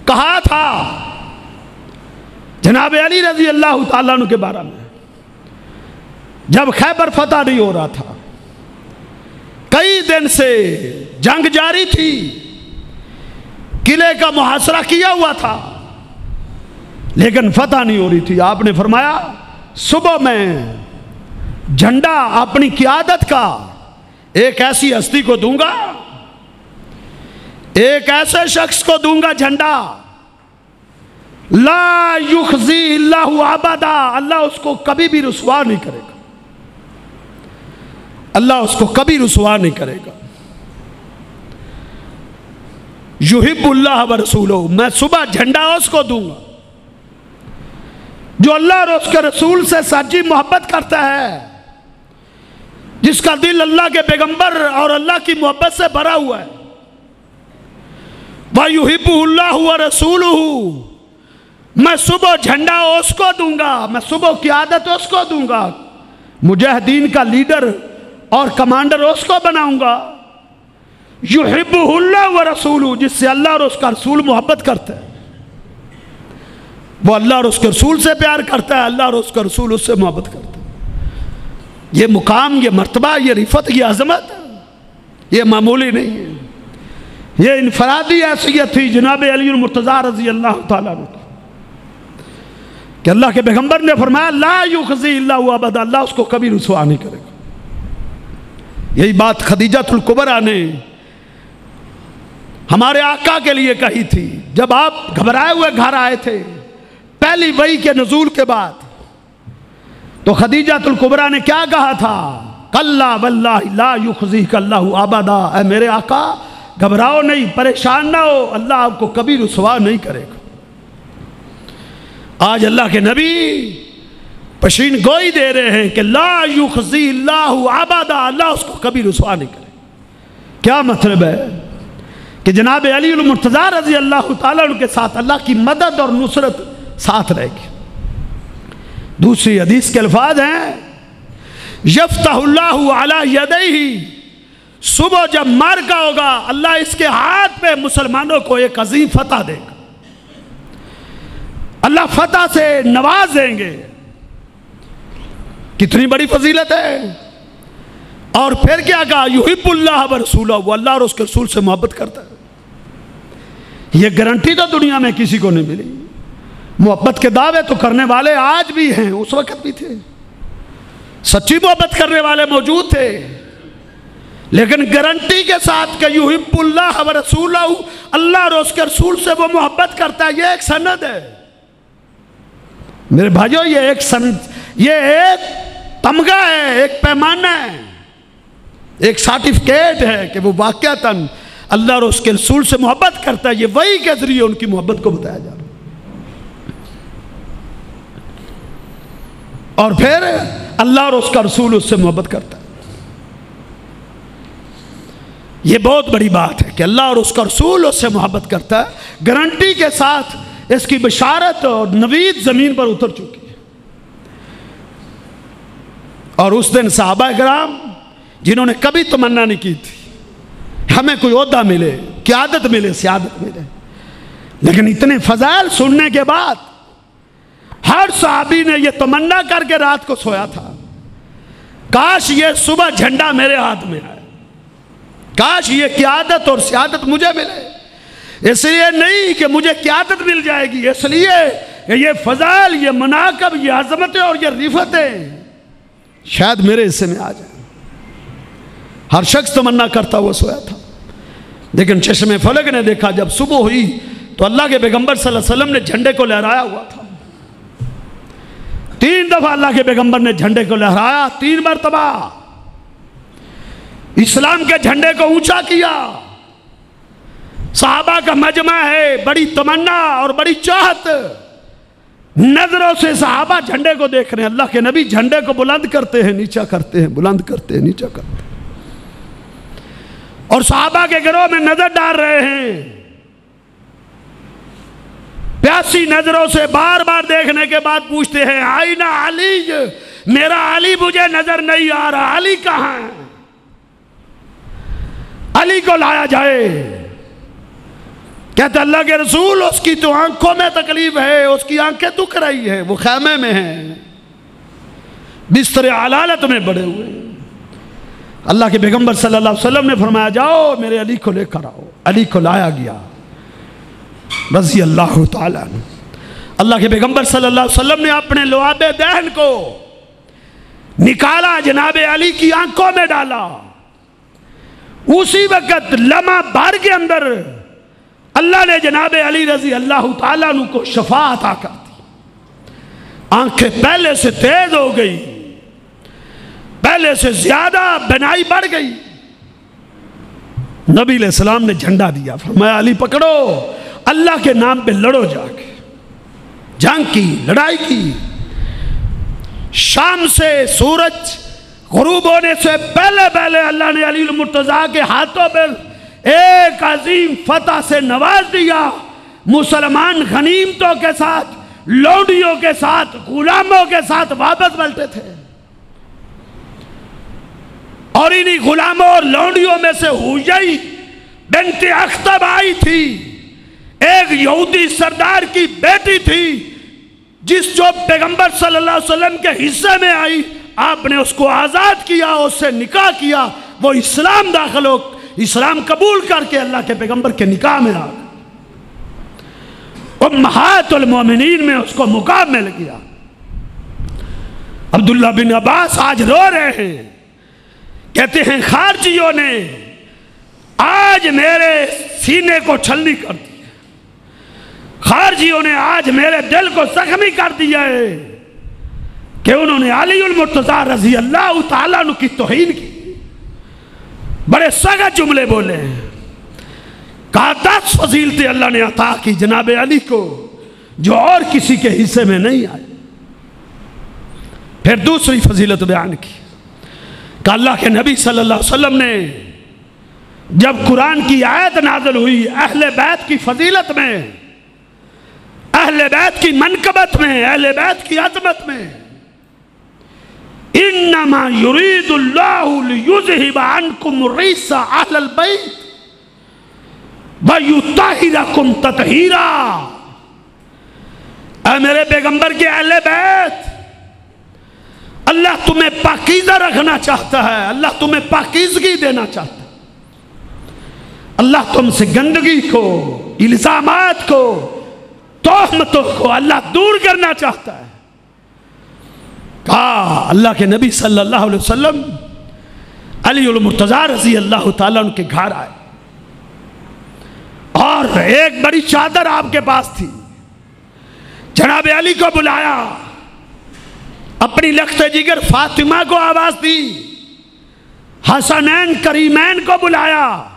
कहा था, जनाब अली रज़ी अल्लाह तु के बारे में, जब खैबर फतेह नहीं हो रहा था, कई दिन से जंग जारी थी, किले का मुहासरा किया हुआ था, लेकिन फतेह नहीं हो रही थी। आपने फरमाया, सुबह में झंडा अपनी क्यादत का एक ऐसी हस्ती को दूँगा, एक ऐसे शख्स को दूँगा झंडा। ला युखजी अल्लाह आबादा, अल्लाह उसको कभी भी रुसवा नहीं करेगा। अल्लाह उसको कभी रुसवा नहीं करेगा। युहिबुल्लाह व रसूल मैं सुबह झंडा उसको दूँगा, जो अल्लाह और उसके रसूल से सच्ची मोहब्बत करता है। जिसका दिल अल्लाह के पैगंबर और अल्लाह की मोहब्बत से भरा हुआ है। वह युहिबुल्लाह हुआ रसूल मैं सुबह झंडा उसको दूँगा, मैं सुबह की आदत उसको दूँगा। मुजाहिदीन का लीडर और कमांडर उसको बनाऊँगा। यू युहिबुल्लाह व रसूल जिससे अल्लाह और उसका रसूल मोहब्बत करते हैं। वो अल्लाह और उसके रसूल से प्यार करता है, अल्लाह और उसका रसूल उससे मोहब्बत करता है। ये मुकाम, ये मरतबा, ये रिफत, ये अजमत, ये मामूली नहीं है। ये इनफरादी हैसियत थी जनाब अली मुर्तज़ा रज़ी अल्लाह तला कि। अल्लाह के पैगंबर ने फरमाया, ला अल्लाह उसको कभी रसुआ नहीं करेगा। यही बात खदीजतुल्कुबरा ने हमारे आका के लिए कही थी। जब आप घबराए हुए घर आए थे, पहली वही के नजूल के बाद तो खदीजा खदीजतुल्कुबरा ने क्या कहा था? कल्ला वल्ला ला कल्ला आबादा ए मेरे आका, घबराओ नहीं, परेशान ना हो, अल्लाह आपको कभी रुसवा नहीं करेगा। आज अल्लाह के नबी पशीन गोई दे रहे हैं कि ला युखजी आबादा अल्लाह उसको कभी रुसवा नहीं करे क्या मतलब है कि जनाब अली मुर्तज़ा रज़ी अल्लाह तला के साथ अल्लाह की मदद और नुसरत साथ रहेगी? दूसरी हदीस के अल्फाज हैं यदई सुबह जब मार का होगा, अल्लाह इसके हाथ पे मुसलमानों को एक अजीम फतह देगा। अल्लाह फतह से नवाज़ देंगे। कितनी बड़ी फजीलत है। और फिर क्या कहा? युहिबुल्लाह रसूल वो अल्लाह और उसके रसूल से मोहब्बत करता है। ये गारंटी तो दुनिया में किसी को नहीं मिली। मोहब्बत के दावे तो करने वाले आज भी हैं, उस वक्त भी थे। सच्ची मोहब्बत करने वाले मौजूद थे। लेकिन गारंटी के साथ कि युहिबुल्लाह रसूल अल्लाह और उसके रसूल से वो मोहब्बत करता है, ये एक सनद है। मेरे भाइयों, ये एक सन ये एक तमगा है, एक पैमाना है। एक सर्टिफिकेट है कि वो वाक्यतन अल्लाह और उसके रसूल से मोहब्बत करता है, ये वही के ज़रिए उनकी मोहब्बत को बताया जा और फिर अल्लाह और उसका रसूल उससे मोहब्बत करता है। ये बहुत बड़ी बात है कि अल्लाह और उसका रसूल उससे मोहब्बत करता है। गारंटी के साथ इसकी बशारत और नवीद ज़मीन पर उतर चुकी है। और उस दिन साहबा कराम जिन्होंने कभी तमन्ना नहीं की थी, हमें कोई अहदा मिले, क्यादत मिले, सियादत मिले। लेकिन इतने फजाइल सुनने के बाद हर साहबी ने यह तमन्ना करके रात को सोया था। काश ये सुबह झंडा मेरे हाथ में आए। काश ये क्यादत और सियादत मुझे मिले। इसलिए नहीं कि मुझे क्यादत मिल जाएगी। इसलिए ये फजाल ये मनाकब, ये अजमतें और ये रिफतें शायद मेरे हिस्से में आ जाए। हर शख्स तमन्ना करता हुआ सोया था। लेकिन चश्मे फलक ने देखा, जब सुबह हुई तो अल्लाह के पैगंबर वसल्लम ने झंडे को लहराया हुआ था। तीन दफ़ा अल्लाह के पैगंबर ने झंडे को लहराया, तीन मरतबा। इस्लाम के झंडे को ऊँचा किया। साहबा का मजमा है, बड़ी तमन्ना और बड़ी चाहत। नज़रों से साहबा झंडे को देख रहे हैं। अल्लाह के नबी झंडे को बुलंद करते हैं, नीचा करते हैं, बुलंद करते हैं, नीचा करते हैं। और साहबा के घरों में नज़र डाल रहे हैं। प्यासी नज़रों से बार बार देखने के बाद पूछते हैं, आई ना अली, मेरा अली मुझे नज़र नहीं आ रहा, अली कहाँ है? अली को लाया जाए। कहते, अल्लाह के रसूल, उसकी तो आँखों में तकलीफ़ है, उसकी आँखें दुख रही है, वो खैमे में है। बिस्तर अलालत में बड़े हुए अल्लाह के पैगंबर सल्लल्लाहु अलैहि वसल्लम ने फरमाया, जाओ, मेरे अली को लेकर आओ। अली को लाया गया। रज़ी अल्लाह अल्लाह के पैगंबर सल्लल्लाहु अलैहि वसल्लम ने अपने लुआब दहन को निकाला, जनाब अली की आँखों में डाला। उसी वक्त लमा बार के अंदर अल्लाह ने जनाब अली रज़ी अल्लाह तु को शफा अता कर दी। आँखें पहले से तेज हो गई, पहले से ज़्यादा बनाई बढ़ गई। नबी सलाम ने झंडा दिया, फरमाया, अली, पकड़ो अल्लाह के नाम पे लड़ो जाके। जंग की, लड़ाई की। शाम से सूरज गरूब होने से पहले पहले अल्लाह ने अली मुर्तज़ा के हाथों पर एक अजीम फतह से नवाज़ दिया। मुसलमान गनीमतों के साथ, लौडियों के साथ, गुलामों के साथ वापस बलते थे। और इन्हीं गुलामों और लौंडियों में से हुई बिनते अख्तब आई थी। एक यहूदी सरदार की बेटी थी, जिस जो पैगंबर सल्लल्लाहु अलैहि वसल्लम के हिस्से में आई, आपने उसको आज़ाद किया, उससे निकाह किया, वो इस्लाम दाखिल हो, इस्लाम कबूल करके अल्लाह के पैगंबर के निकाह में आ गए महातुलमोमिन में उसको मुकाम मिल गया। अब्दुल्ला बिन अब्बास आज रो रहे हैं। कहते हैं, खारजियों ने, आज मेरे सीने को छलनी कर दी। खारजियों ने आज मेरे दिल को जख्मी कर दिया है कि उन्होंने अली मुर्तजा रज़ी अल्लाह तु की तोहन की। बड़े सगत जुमले बोले कहा, दस फजीलते अल्लाह ने अता की जनाब अली को, जो और किसी के हिस्से में नहीं आए। फिर दूसरी फजीलत बयान की। का अल्लाह के नबी सल्लल्लाहु अलैहि वसल्लम ने जब कुरान की आयत नाजल हुई अहले बैत की फजीलत में अहले बैत की मनकबत में, अहले बैत की अजमत में। इन्नमा युताहिरकुम ततहीरा। ए मेरे पैगंबर के अहले बैत, अल्लाह तुम्हें पाकिजा रखना चाहता है, अल्लाह तुम्हें पाकिजगी देना चाहता है। अल्लाह तुमसे गंदगी को इल्ज़ाम को तोहमतों को अल्लाह दूर करना चाहता है। कहा, अल्लाह के नबी सल्लल्लाहु अलैहि वसल्लम अली मुर्तज़ा रज़ी अल्लाह ताला उनके घर आए। और एक बड़ी चादर आपके पास थी। जनाब अली को बुलाया। अपनी लख्त जिगर फातिमा को आवाज़ दी। हसनैन करीमैन को बुलाया।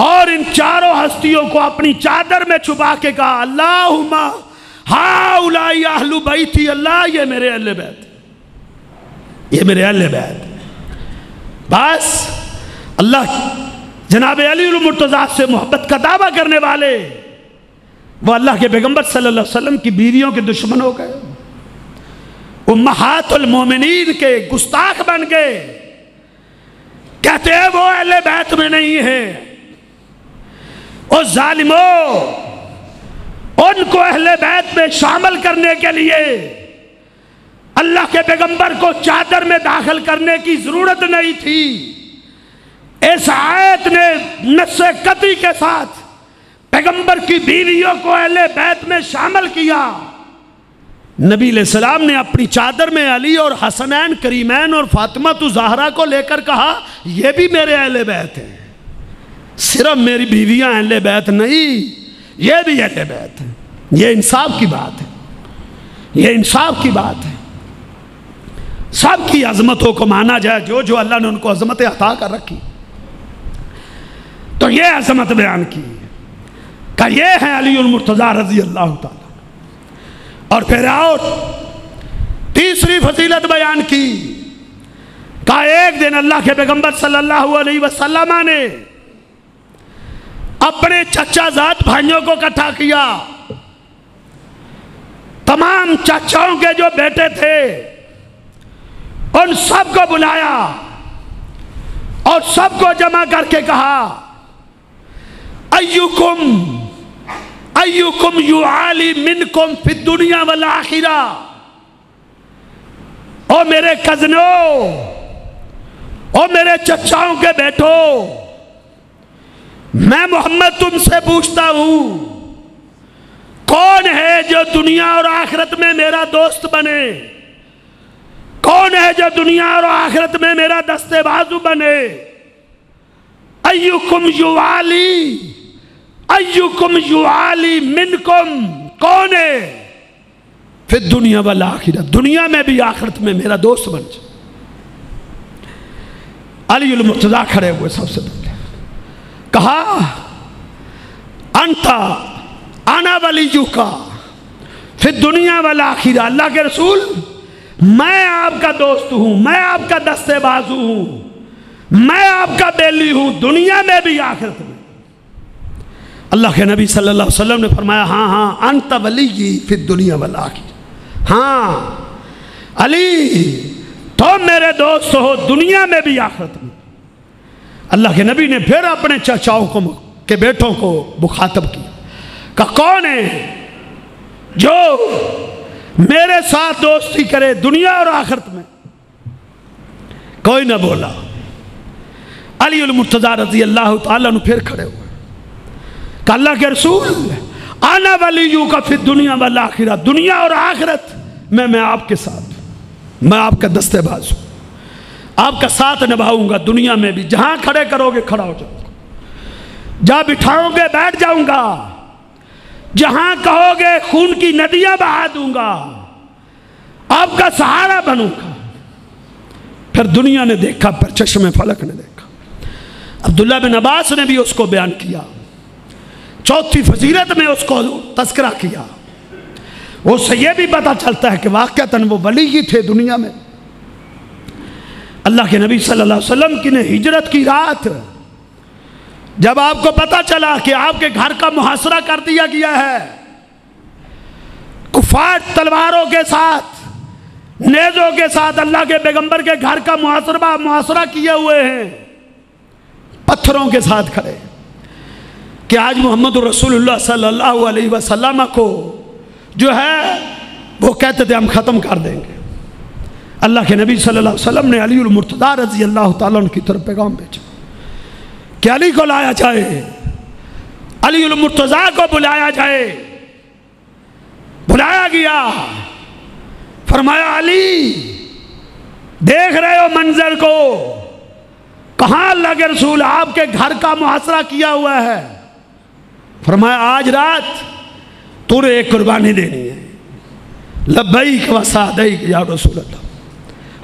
और इन चारों हस्तियों को अपनी चादर में छुपा के कहा अल्लाह हाउलाहलू बई थी अल्लाह, ये मेरे अल्ले बैत। ये मेरे अल्ले बैत। बस, अल्लाह जनाब अली मुर्तजा से मोहब्बत का दावा करने वाले, वो अल्लाह के अलैहि वसल्लम की बीवियों के दुश्मन हो गए। मोमिन के गुस्ताख बन गए। कहते हैं, वो अहले बैत में नहीं है। उस जालिमो, उनको अहले बैत में शामिल करने के लिए अल्लाह के पैगंबर को चादर में दाखिल करने की ज़रूरत नहीं थी। इस आयत ने नशे कती के साथ पैगंबर की बीवियों को अहले बैत में शामिल किया। नबी सलाम ने अपनी चादर में अली और हसनैन, करीमैन और फातिमा तो जहरा को लेकर कहा यह भी मेरे अहले बैत हैं। सिर्फ़ मेरी बीवियाँ अहले बैत नहीं, ये भी अहले बैत हैं। ये इंसाफ की बात है। ये इंसाफ की बात है। सबकी अजमतों को माना जाए, जो जो अल्लाह ने उनको अजमत अता कर रखी। तो ये अजमत बयान की। का ये है अली मुर्तज़ा रज़ी अल्लाह और फिर आओ, तीसरी फजीलत बयान की। का एक दिन अल्लाह के पैगंबर सल्लल्लाहु अलैहि वसल्लम ने अपने चचा जात भाइयों को इकट्ठा किया। तमाम चाचाओं के जो बेटे थे, उन सबको बुलाया और सबको जमा करके कहा अयुकुम अयुकुम यू आली मिन कुम फिर दुनिया वाला आखिरा। ओ मेरे कजनों, ओ मेरे चचाओं के बैठो मैं मोहम्मद तुमसे पूछता हूँ, कौन है जो दुनिया और आखिरत में मेरा दोस्त बने? कौन है जो दुनिया और आखिरत में मेरा दस्ते बाजू बने? अयुकुम युवाली अयुकुम युआली मिनकुम, कौन है? फिर दुनिया वाला आखिरत, दुनिया में भी आखिरत में मेरा दोस्त बन जाए। अली मुर्तजा खड़े हुए सबसे पहले। कहा, अंता आना वाली का फिर दुनिया वाला आखिर अल्लाह के रसूल, मैं आपका दोस्त हूँ, मैं आपका दस्तेबाजू हूँ, मैं आपका बेली हूँ, दुनिया में भी आखिरत में। अल्लाह के नबी सल्लल्लाहु अलैहि वसल्लम ने फरमाया हाँ हाँ अंत वली फिर दुनिया वाला आखिर। हाँ अली तो मेरे दोस्त हो, दुनिया में भी आखिरत अल्लाह के नबी ने फिर अपने चाचाओं को, के बेटों को मुखातब किया। का कौन है जो मेरे साथ दोस्ती करे दुनिया और आखिरत में? कोई ना बोला। अली मुर्तजा रज़ी अल्लाह तु फिर खड़े हुए। अल्लाह के रसूल आना वाली यू का फिर दुनिया वाला आखिरत। दुनिया और आखिरत में मैं आपके साथ मैं आपका दस्तेबाज हूँ। आपका साथ निभाऊँगा, दुनिया में भी। जहाँ खड़े करोगे, खड़ा हो जाऊँगा। जहाँ बिठाओगे बैठ जाऊँगा। जहाँ कहोगे, खून की नदियाँ बहा दूँगा। आपका सहारा बनूँगा। फिर दुनिया ने देखा पर चश्मे फलक ने देखा। अब्दुल्ला बिन अब्बास ने भी उसको बयान किया। चौथी फजीलत में उसको तस्करा किया। उससे यह भी पता चलता है कि वाक़ता वो वली ही थे दुनिया में। अल्लाह के नबी सल्लल्लाहु अलैहि वसल्लम की ने हिजरत की रात। जब आपको पता चला कि आपके घर का मुहासरा कर दिया गया है, कुफार तलवारों के साथ, नेजों के साथ अल्लाह के पैगंबर के घर का मुहासरा मुहासरा किए हुए हैं, पत्थरों के साथ खड़े। कि आज मोहम्मद रसूलुल्लाह सल्लल्लाहु अलैहि वसल्लम को जो है, वो कहते थे, हम ख़त्म कर देंगे। अल्लाह के नबी सल्लल्लाहु अलैहि वसल्लम ने अली मुर्तदा रज़ी अल्लाह तआला की तरफ़ पैगाम भेजा। कि अली को लाया जाए अली मुर्तज़ा को बुलाया जाए। बुलाया गया। फरमाया, अली, देख रहे हो मंजर को? कहाँ अल्लाह के रसूल आपके घर का मुहासरा किया हुआ है? फरमाया, आज रात तुरे एक कुर्बानी देनी है। लबई वसादई या रसूल अल्लाह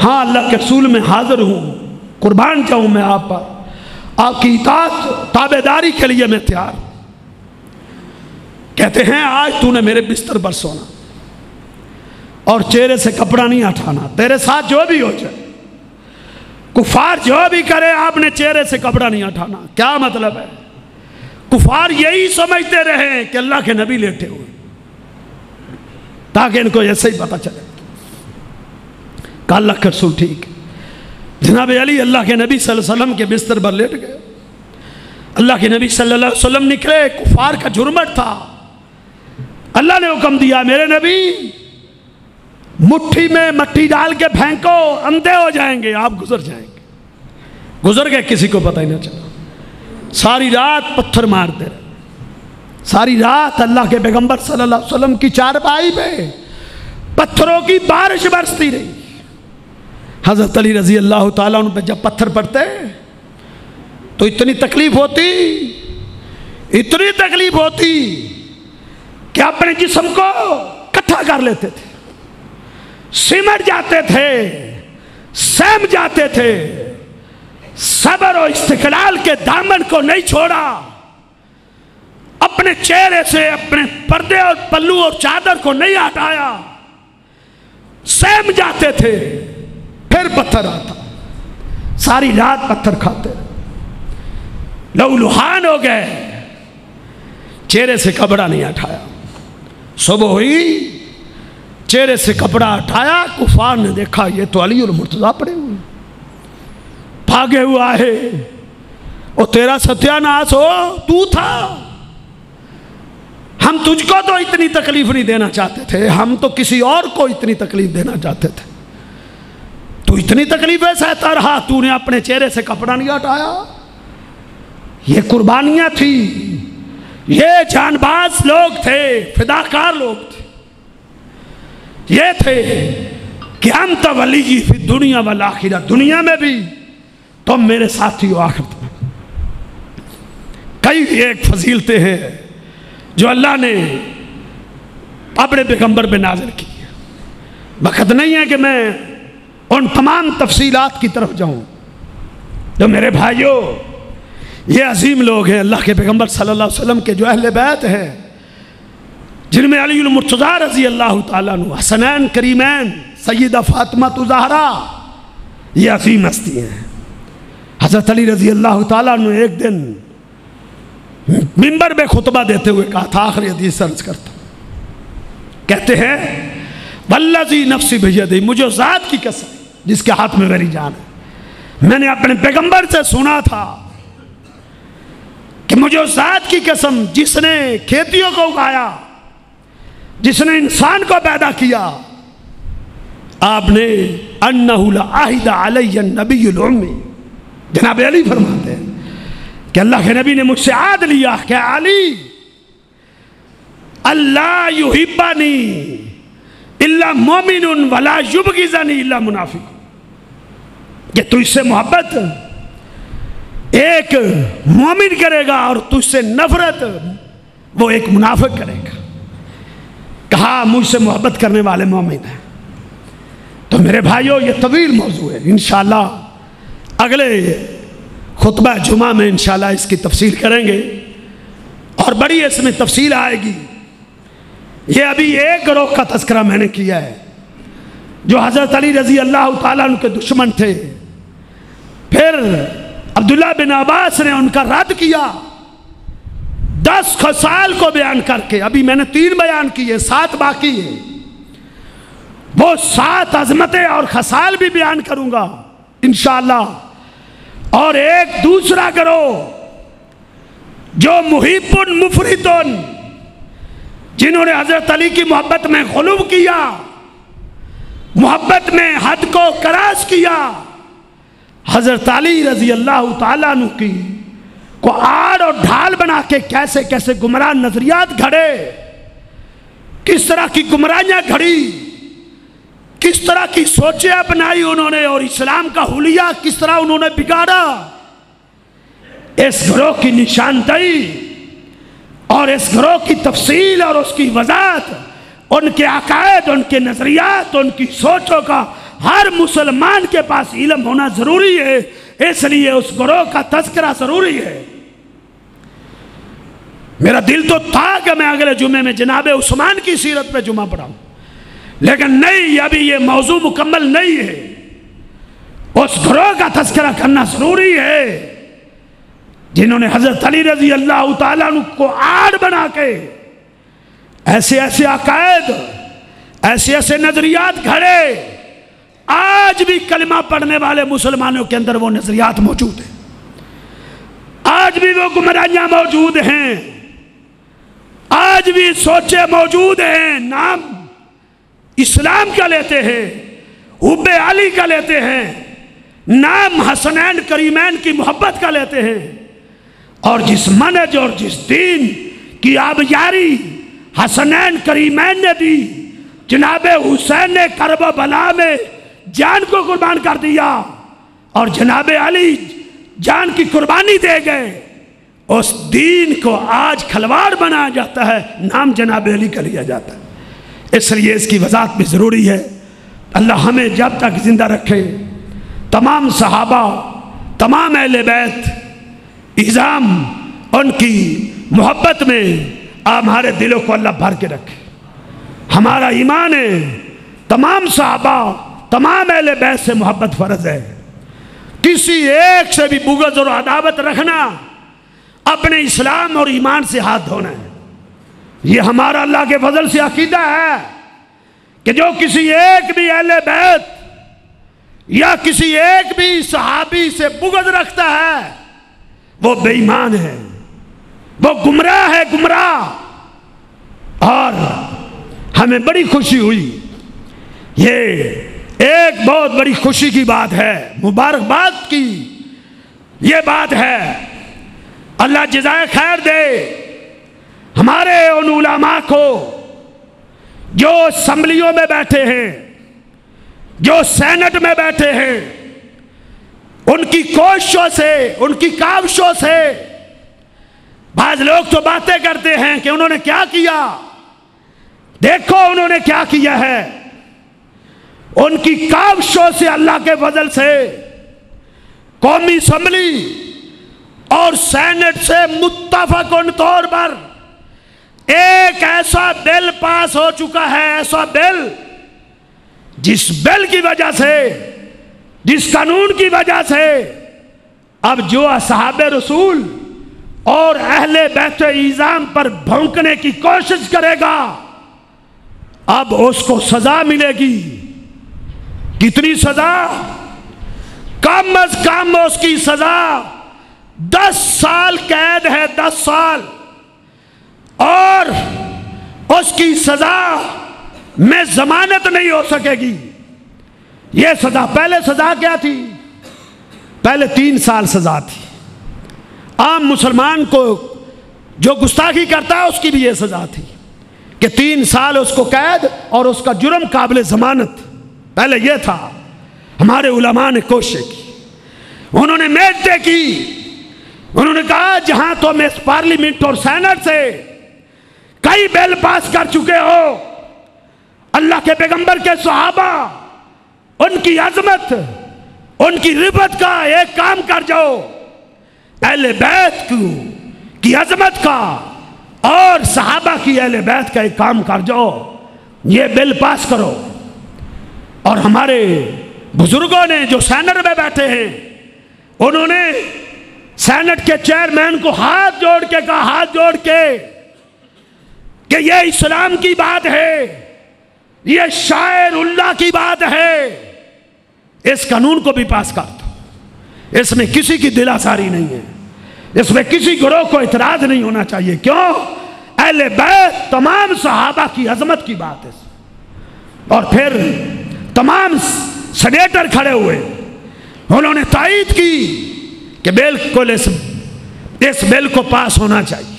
हाँ अल्लाह के रसूल में हाजिर हूँ। कुर्बान चाहूँ मैं आप पर। आपकी इतात, ताबेदारी के लिए मैं तैयार। कहते हैं, आज तूने मेरे बिस्तर पर सोना। और चेहरे से कपड़ा नहीं हटाना। तेरे साथ जो भी हो जाए। कुफार जो भी करे, आपने चेहरे से कपड़ा नहीं हटाना। क्या मतलब है? कुफार यही समझते रहे कि अल्लाह के नबी लेटे हुए। ताकि इनको ऐसे ही पता चले। कल रसूल ठीक। जनाब अली, अल्लाह के नबी वसल्लम के बिस्तर पर लेट गए। अल्लाह के नबी सल्लल्लाहु अलैहि वसल्लम निकले, कुफार का जुर्मट था। अल्लाह ने हुक्म दिया, मेरे नबी, मुट्ठी में मट्टी डाल के फेंको, अंधे हो जाएँगे, आप गुजर जाएँगे। गुजर गए, किसी को पता ही ना चला। सारी रात पत्थर मारते रहे। सारी रात अल्लाह के पैगंबर सल्लल्लाहु अलैहि वसल्लम की चारपाई पे पत्थरों की बारिश बरसती रही। हज़रत अली रज़ी अल्लाह तला पे जब पत्थर पड़ते तो इतनी तकलीफ़ होती, इतनी तकलीफ़ होती कि अपने जिसम को इकट्ठा कर लेते थे। सिमट जाते थे सहम जाते थे। सबर और इस्तकलाल के दामन को नहीं छोड़ा। अपने चेहरे से, अपने पर्दे और पल्लू और चादर को नहीं हटाया। सहम जाते थे। फिर पत्थर आता। सारी रात पत्थर खाते। लहूलुहान हो गए। चेहरे से कपड़ा नहीं हटाया। सुबह हुई, चेहरे से कपड़ा हटाया, कुफार ने देखा, ये तो अली और मुर्तजा पड़े हुए भागे हुआ है और तेरा सत्यानाश हो, तू था। हम तुझको तो इतनी तकलीफ़ नहीं देना चाहते थे। हम तो किसी और को इतनी तकलीफ़ देना चाहते थे। तू इतनी तकलीफें सहता रहा तूने अपने चेहरे से कपड़ा नहीं हटाया। ये कुर्बानियाँ थी। ये जानबाज लोग थे, फिदाकार लोग थे। ये थे कि हम तो वली जी फिर दुनिया वाला आखिर दुनिया में भी तुम मेरे साथी हो आखिर कई कई एक फजीलतें हैं जो अल्लाह ने अपने पैगंबर पे नाजर की। वक़्त नहीं है कि मैं उन तमाम तफसीलात की तरफ़ जाऊँ। तो मेरे भाइयों, ये अजीम लोग हैं, अल्लाह के पैगंबर सल्लल्लाहु अलैहि वसल्लम के जो अहल बैत हैं, जिनमें अलीमरतज़ा रज़ी अल्लाह तसनैन करीमैन सैदा फ़ातिमा तुजहरा ये अजीम हस्ती हैं। हज़रत अली रज़ी अल्लाह तु एक दिन मिंबर में खुतबा देते हुए कहा था, आखिरी हदीस अर्ज़ करता कहते हैं, वल्लाजी नफसी भैया दी मुझे ज़ात की कसम। जिसके हाथ में मेरी जान है। मैंने अपने पैगंबर से सुना था कि मुझे ज़ात की कसम जिसने खेतियों को उगाया, जिसने इंसान को पैदा किया, आपने नबी जनाब अली फरमाते हैं कि अल्लाह के नबी ने मुझसे आद लिया क्या अली अल्लाह युहिबानी इल्ला मोमिन वला युबगिजानी इल्ला मुनाफिक कि तुझसे मोहब्बत एक मोमिन करेगा और तुझसे नफरत वो एक मुनाफिक करेगा। कहा, मुझसे मोहब्बत करने वाले मोमिन हैं। तो मेरे भाइयों, ये तवील मौजू है। इन अगले खुतबा जुमा में इन इसकी तफसील करेंगे। और बड़ी इसमें तफसील आएगी। ये अभी एक ग्रोह का तस्करा मैंने किया है, जो हज़रत अली रज़ी अल्लाह के दुश्मन थे। फिर अब्दुल्ला बिन अब्बास ने उनका रद्द किया। दस खसाल को बयान करके, अभी मैंने तीन बयान किए, सात बाकी है। वो सात अजमतें और खसाल भी बयान करूँगा इनशाला और एक दूसरा करो, जो मुहिबुन मुफरितुन जिन्होंने हज़रत अली की मोहब्बत में गलूब किया, मोहब्बत में हद को कराश किया हज़रत अली रज़ी अल्लाह तु की, को आड़ और ढाल बना के कैसे कैसे गुमराह नजरियात घड़े, किस तरह की गुमराहियाँ घड़ी, किस तरह की सोचें अपनाई उन्होंने और इस्लाम का हुलिया किस तरह उन्होंने बिगाड़ा, इस ग्रोह की निशानदही और इस ग्रोह की तफसील और उसकी वजात उनके अकायद, उनके नज़रियात, उनकी सोचों का हर मुसलमान के पास इलम होना ज़रूरी है, इसलिए उस ग्रोह का तस्करा ज़रूरी है। मेरा दिल तो था कि मैं अगले जुमे में जनाब उस्मान की सीरत पे जुमा पढ़ाऊं, लेकिन नहीं, अभी ये मौजू मुकम्मल नहीं है। उस ग्रोह का तस्करा करना ज़रूरी है। जिन्होंने हज़रत अली रज़ी अल्लाह को आड़ बना के ऐसे ऐसे अकायद, ऐसे ऐसे नजरियात घड़े आज भी कलमा पढ़ने वाले मुसलमानों के अंदर वो नजरियात मौजूद है। आज भी वो गुमराहियाँ मौजूद हैं। आज भी सोचे मौजूद हैं, नाम इस्लाम का लेते हैं उबे अली का लेते हैं, नाम हसनैन करीमैन की मोहब्बत का लेते हैं। और जिस मनज और जिस दीन की आबजारी हसनैन करीमैन ने दी, जनाब हुसैन ने करब बला में जान को कुर्बान कर दिया। और जनाब अली जान की कुर्बानी दे गए। उस दीन को आज खलवाड़ बनाया जाता है, नाम जनाब अली का लिया जाता है। इसलिए इसकी वजात भी ज़रूरी है। अल्लाह हमें जब तक ज़िंदा रखे। तमाम सहाबा, तमाम अहल बैत, इज़ाम, उनकी मोहब्बत में हमारे दिलों को अल्लाह भर के रखे। हमारा ईमान है। तमाम साहबा तमाम अहले बैत से मोहब्बत फ़र्ज़ है। किसी एक से भी बुगज और अदावत रखना, अपने इस्लाम और ईमान से हाथ धोना है। ये हमारा अल्लाह के फजल से अकीदा है कि जो किसी एक भी अहले बैत या किसी एक भी सहाबी से बुगज रखता है, वो बेईमान है, वो गुमराह है गुमराह। और हमें बड़ी खुशी हुई, ये एक बहुत बड़ी खुशी की बात है, मुबारकबाद की। ये बात है, अल्लाह जजाय खैर दे। हमारे उन उलामा को, जो असम्बलियों में बैठे हैं, जो सेनेट में बैठे हैं, उनकी कोशिशों से, उनकी काविशों से, बाज लोग तो बातें करते हैं कि उन्होंने क्या किया? देखो उन्होंने क्या किया है। उनकी कावशों से अल्लाह के फजल से कौमी असम्बली और सेनेट से मुतफक तौर पर एक ऐसा बिल पास हो चुका है, ऐसा बिल जिस बिल की वजह से, जिस कानून की वजह से अब जो असहाब रसूल और अहले बैत इज़ाम पर भौंकने की कोशिश करेगा, अब उसको सजा मिलेगी। कितनी सजा? कम अज कम उसकी सजा। दस साल कैद है, दस साल। और उसकी सजा में जमानत नहीं हो सकेगी। यह सजा पहले सजा क्या थी? पहले तीन साल सजा थी। आम मुसलमान को जो गुस्ताखी करता है, उसकी भी यह सजा थी कि तीन साल उसको कैद और उसका जुर्म काबिल जमानत। पहले यह था, हमारे उलमा ने कोशिश की, उन्होंने मेजते की, उन्होंने कहा, जहाँ तुम इस पार्लियामेंट और सेनेट से कई बिल पास कर चुके हो, अल्लाह के पैगंबर के सहाबा, उनकी अजमत, उनकी रिबत का एक काम कर जाओ, अहले बैत की अजमत का, और सहाबा की अहले बैत का एक काम कर जाओ, ये बिल पास करो। और हमारे बुज़ुर्गों ने जो सैनट में बैठे हैं, उन्होंने सेनेट के चेयरमैन को हाथ जोड़ के कहा, हाथ जोड़ के, कि ये इस्लाम की बात है, ये शायर उल्लाह की बात है। इस कानून को भी पास कर दो। इसमें किसी की दिलासारी नहीं है। इसमें किसी ग्रोह को इतराज नहीं होना चाहिए। क्यों? अहले बैत, तमाम सहाबा की अजमत की बात है। और फिर तमाम सेनेटर खड़े हुए। उन्होंने तायद की कि बिल्कुल इस इस बिल को पास होना चाहिए।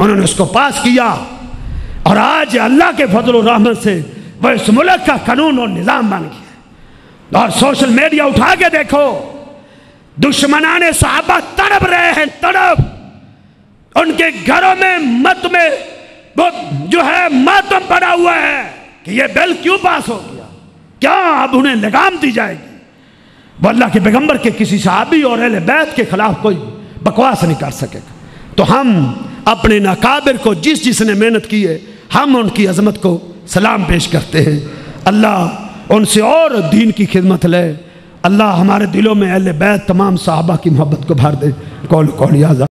उन्होंने उसको पास किया। और आज अल्लाह के फजल रहमत से वह इस मुल्क का कानून और निज़ाम बन गया और सोशल मीडिया उठा के देखो, दुश्मनाने साहबा तड़प रहे हैं, तड़प। उनके घरों में, मत में वो जो है, मातम पड़ा हुआ है कि ये बिल क्यों पास हो गया? क्या अब उन्हें लगाम दी जाएगी? वो अल्लाह के पैगंबर के किसी साहबी और अहले बैत के खिलाफ कोई बकवास नहीं कर सकेगा। तो हम अपने नाकाबिर को जिस जिसने मेहनत की है, हम उनकी अजमत को सलाम पेश करते हैं। अल्लाह उनसे और दीन की खिदमत ले। अल्लाह हमारे दिलों में अहल बैत तमाम साहबा की मोहब्बत को भर दे। कौल कौन याजा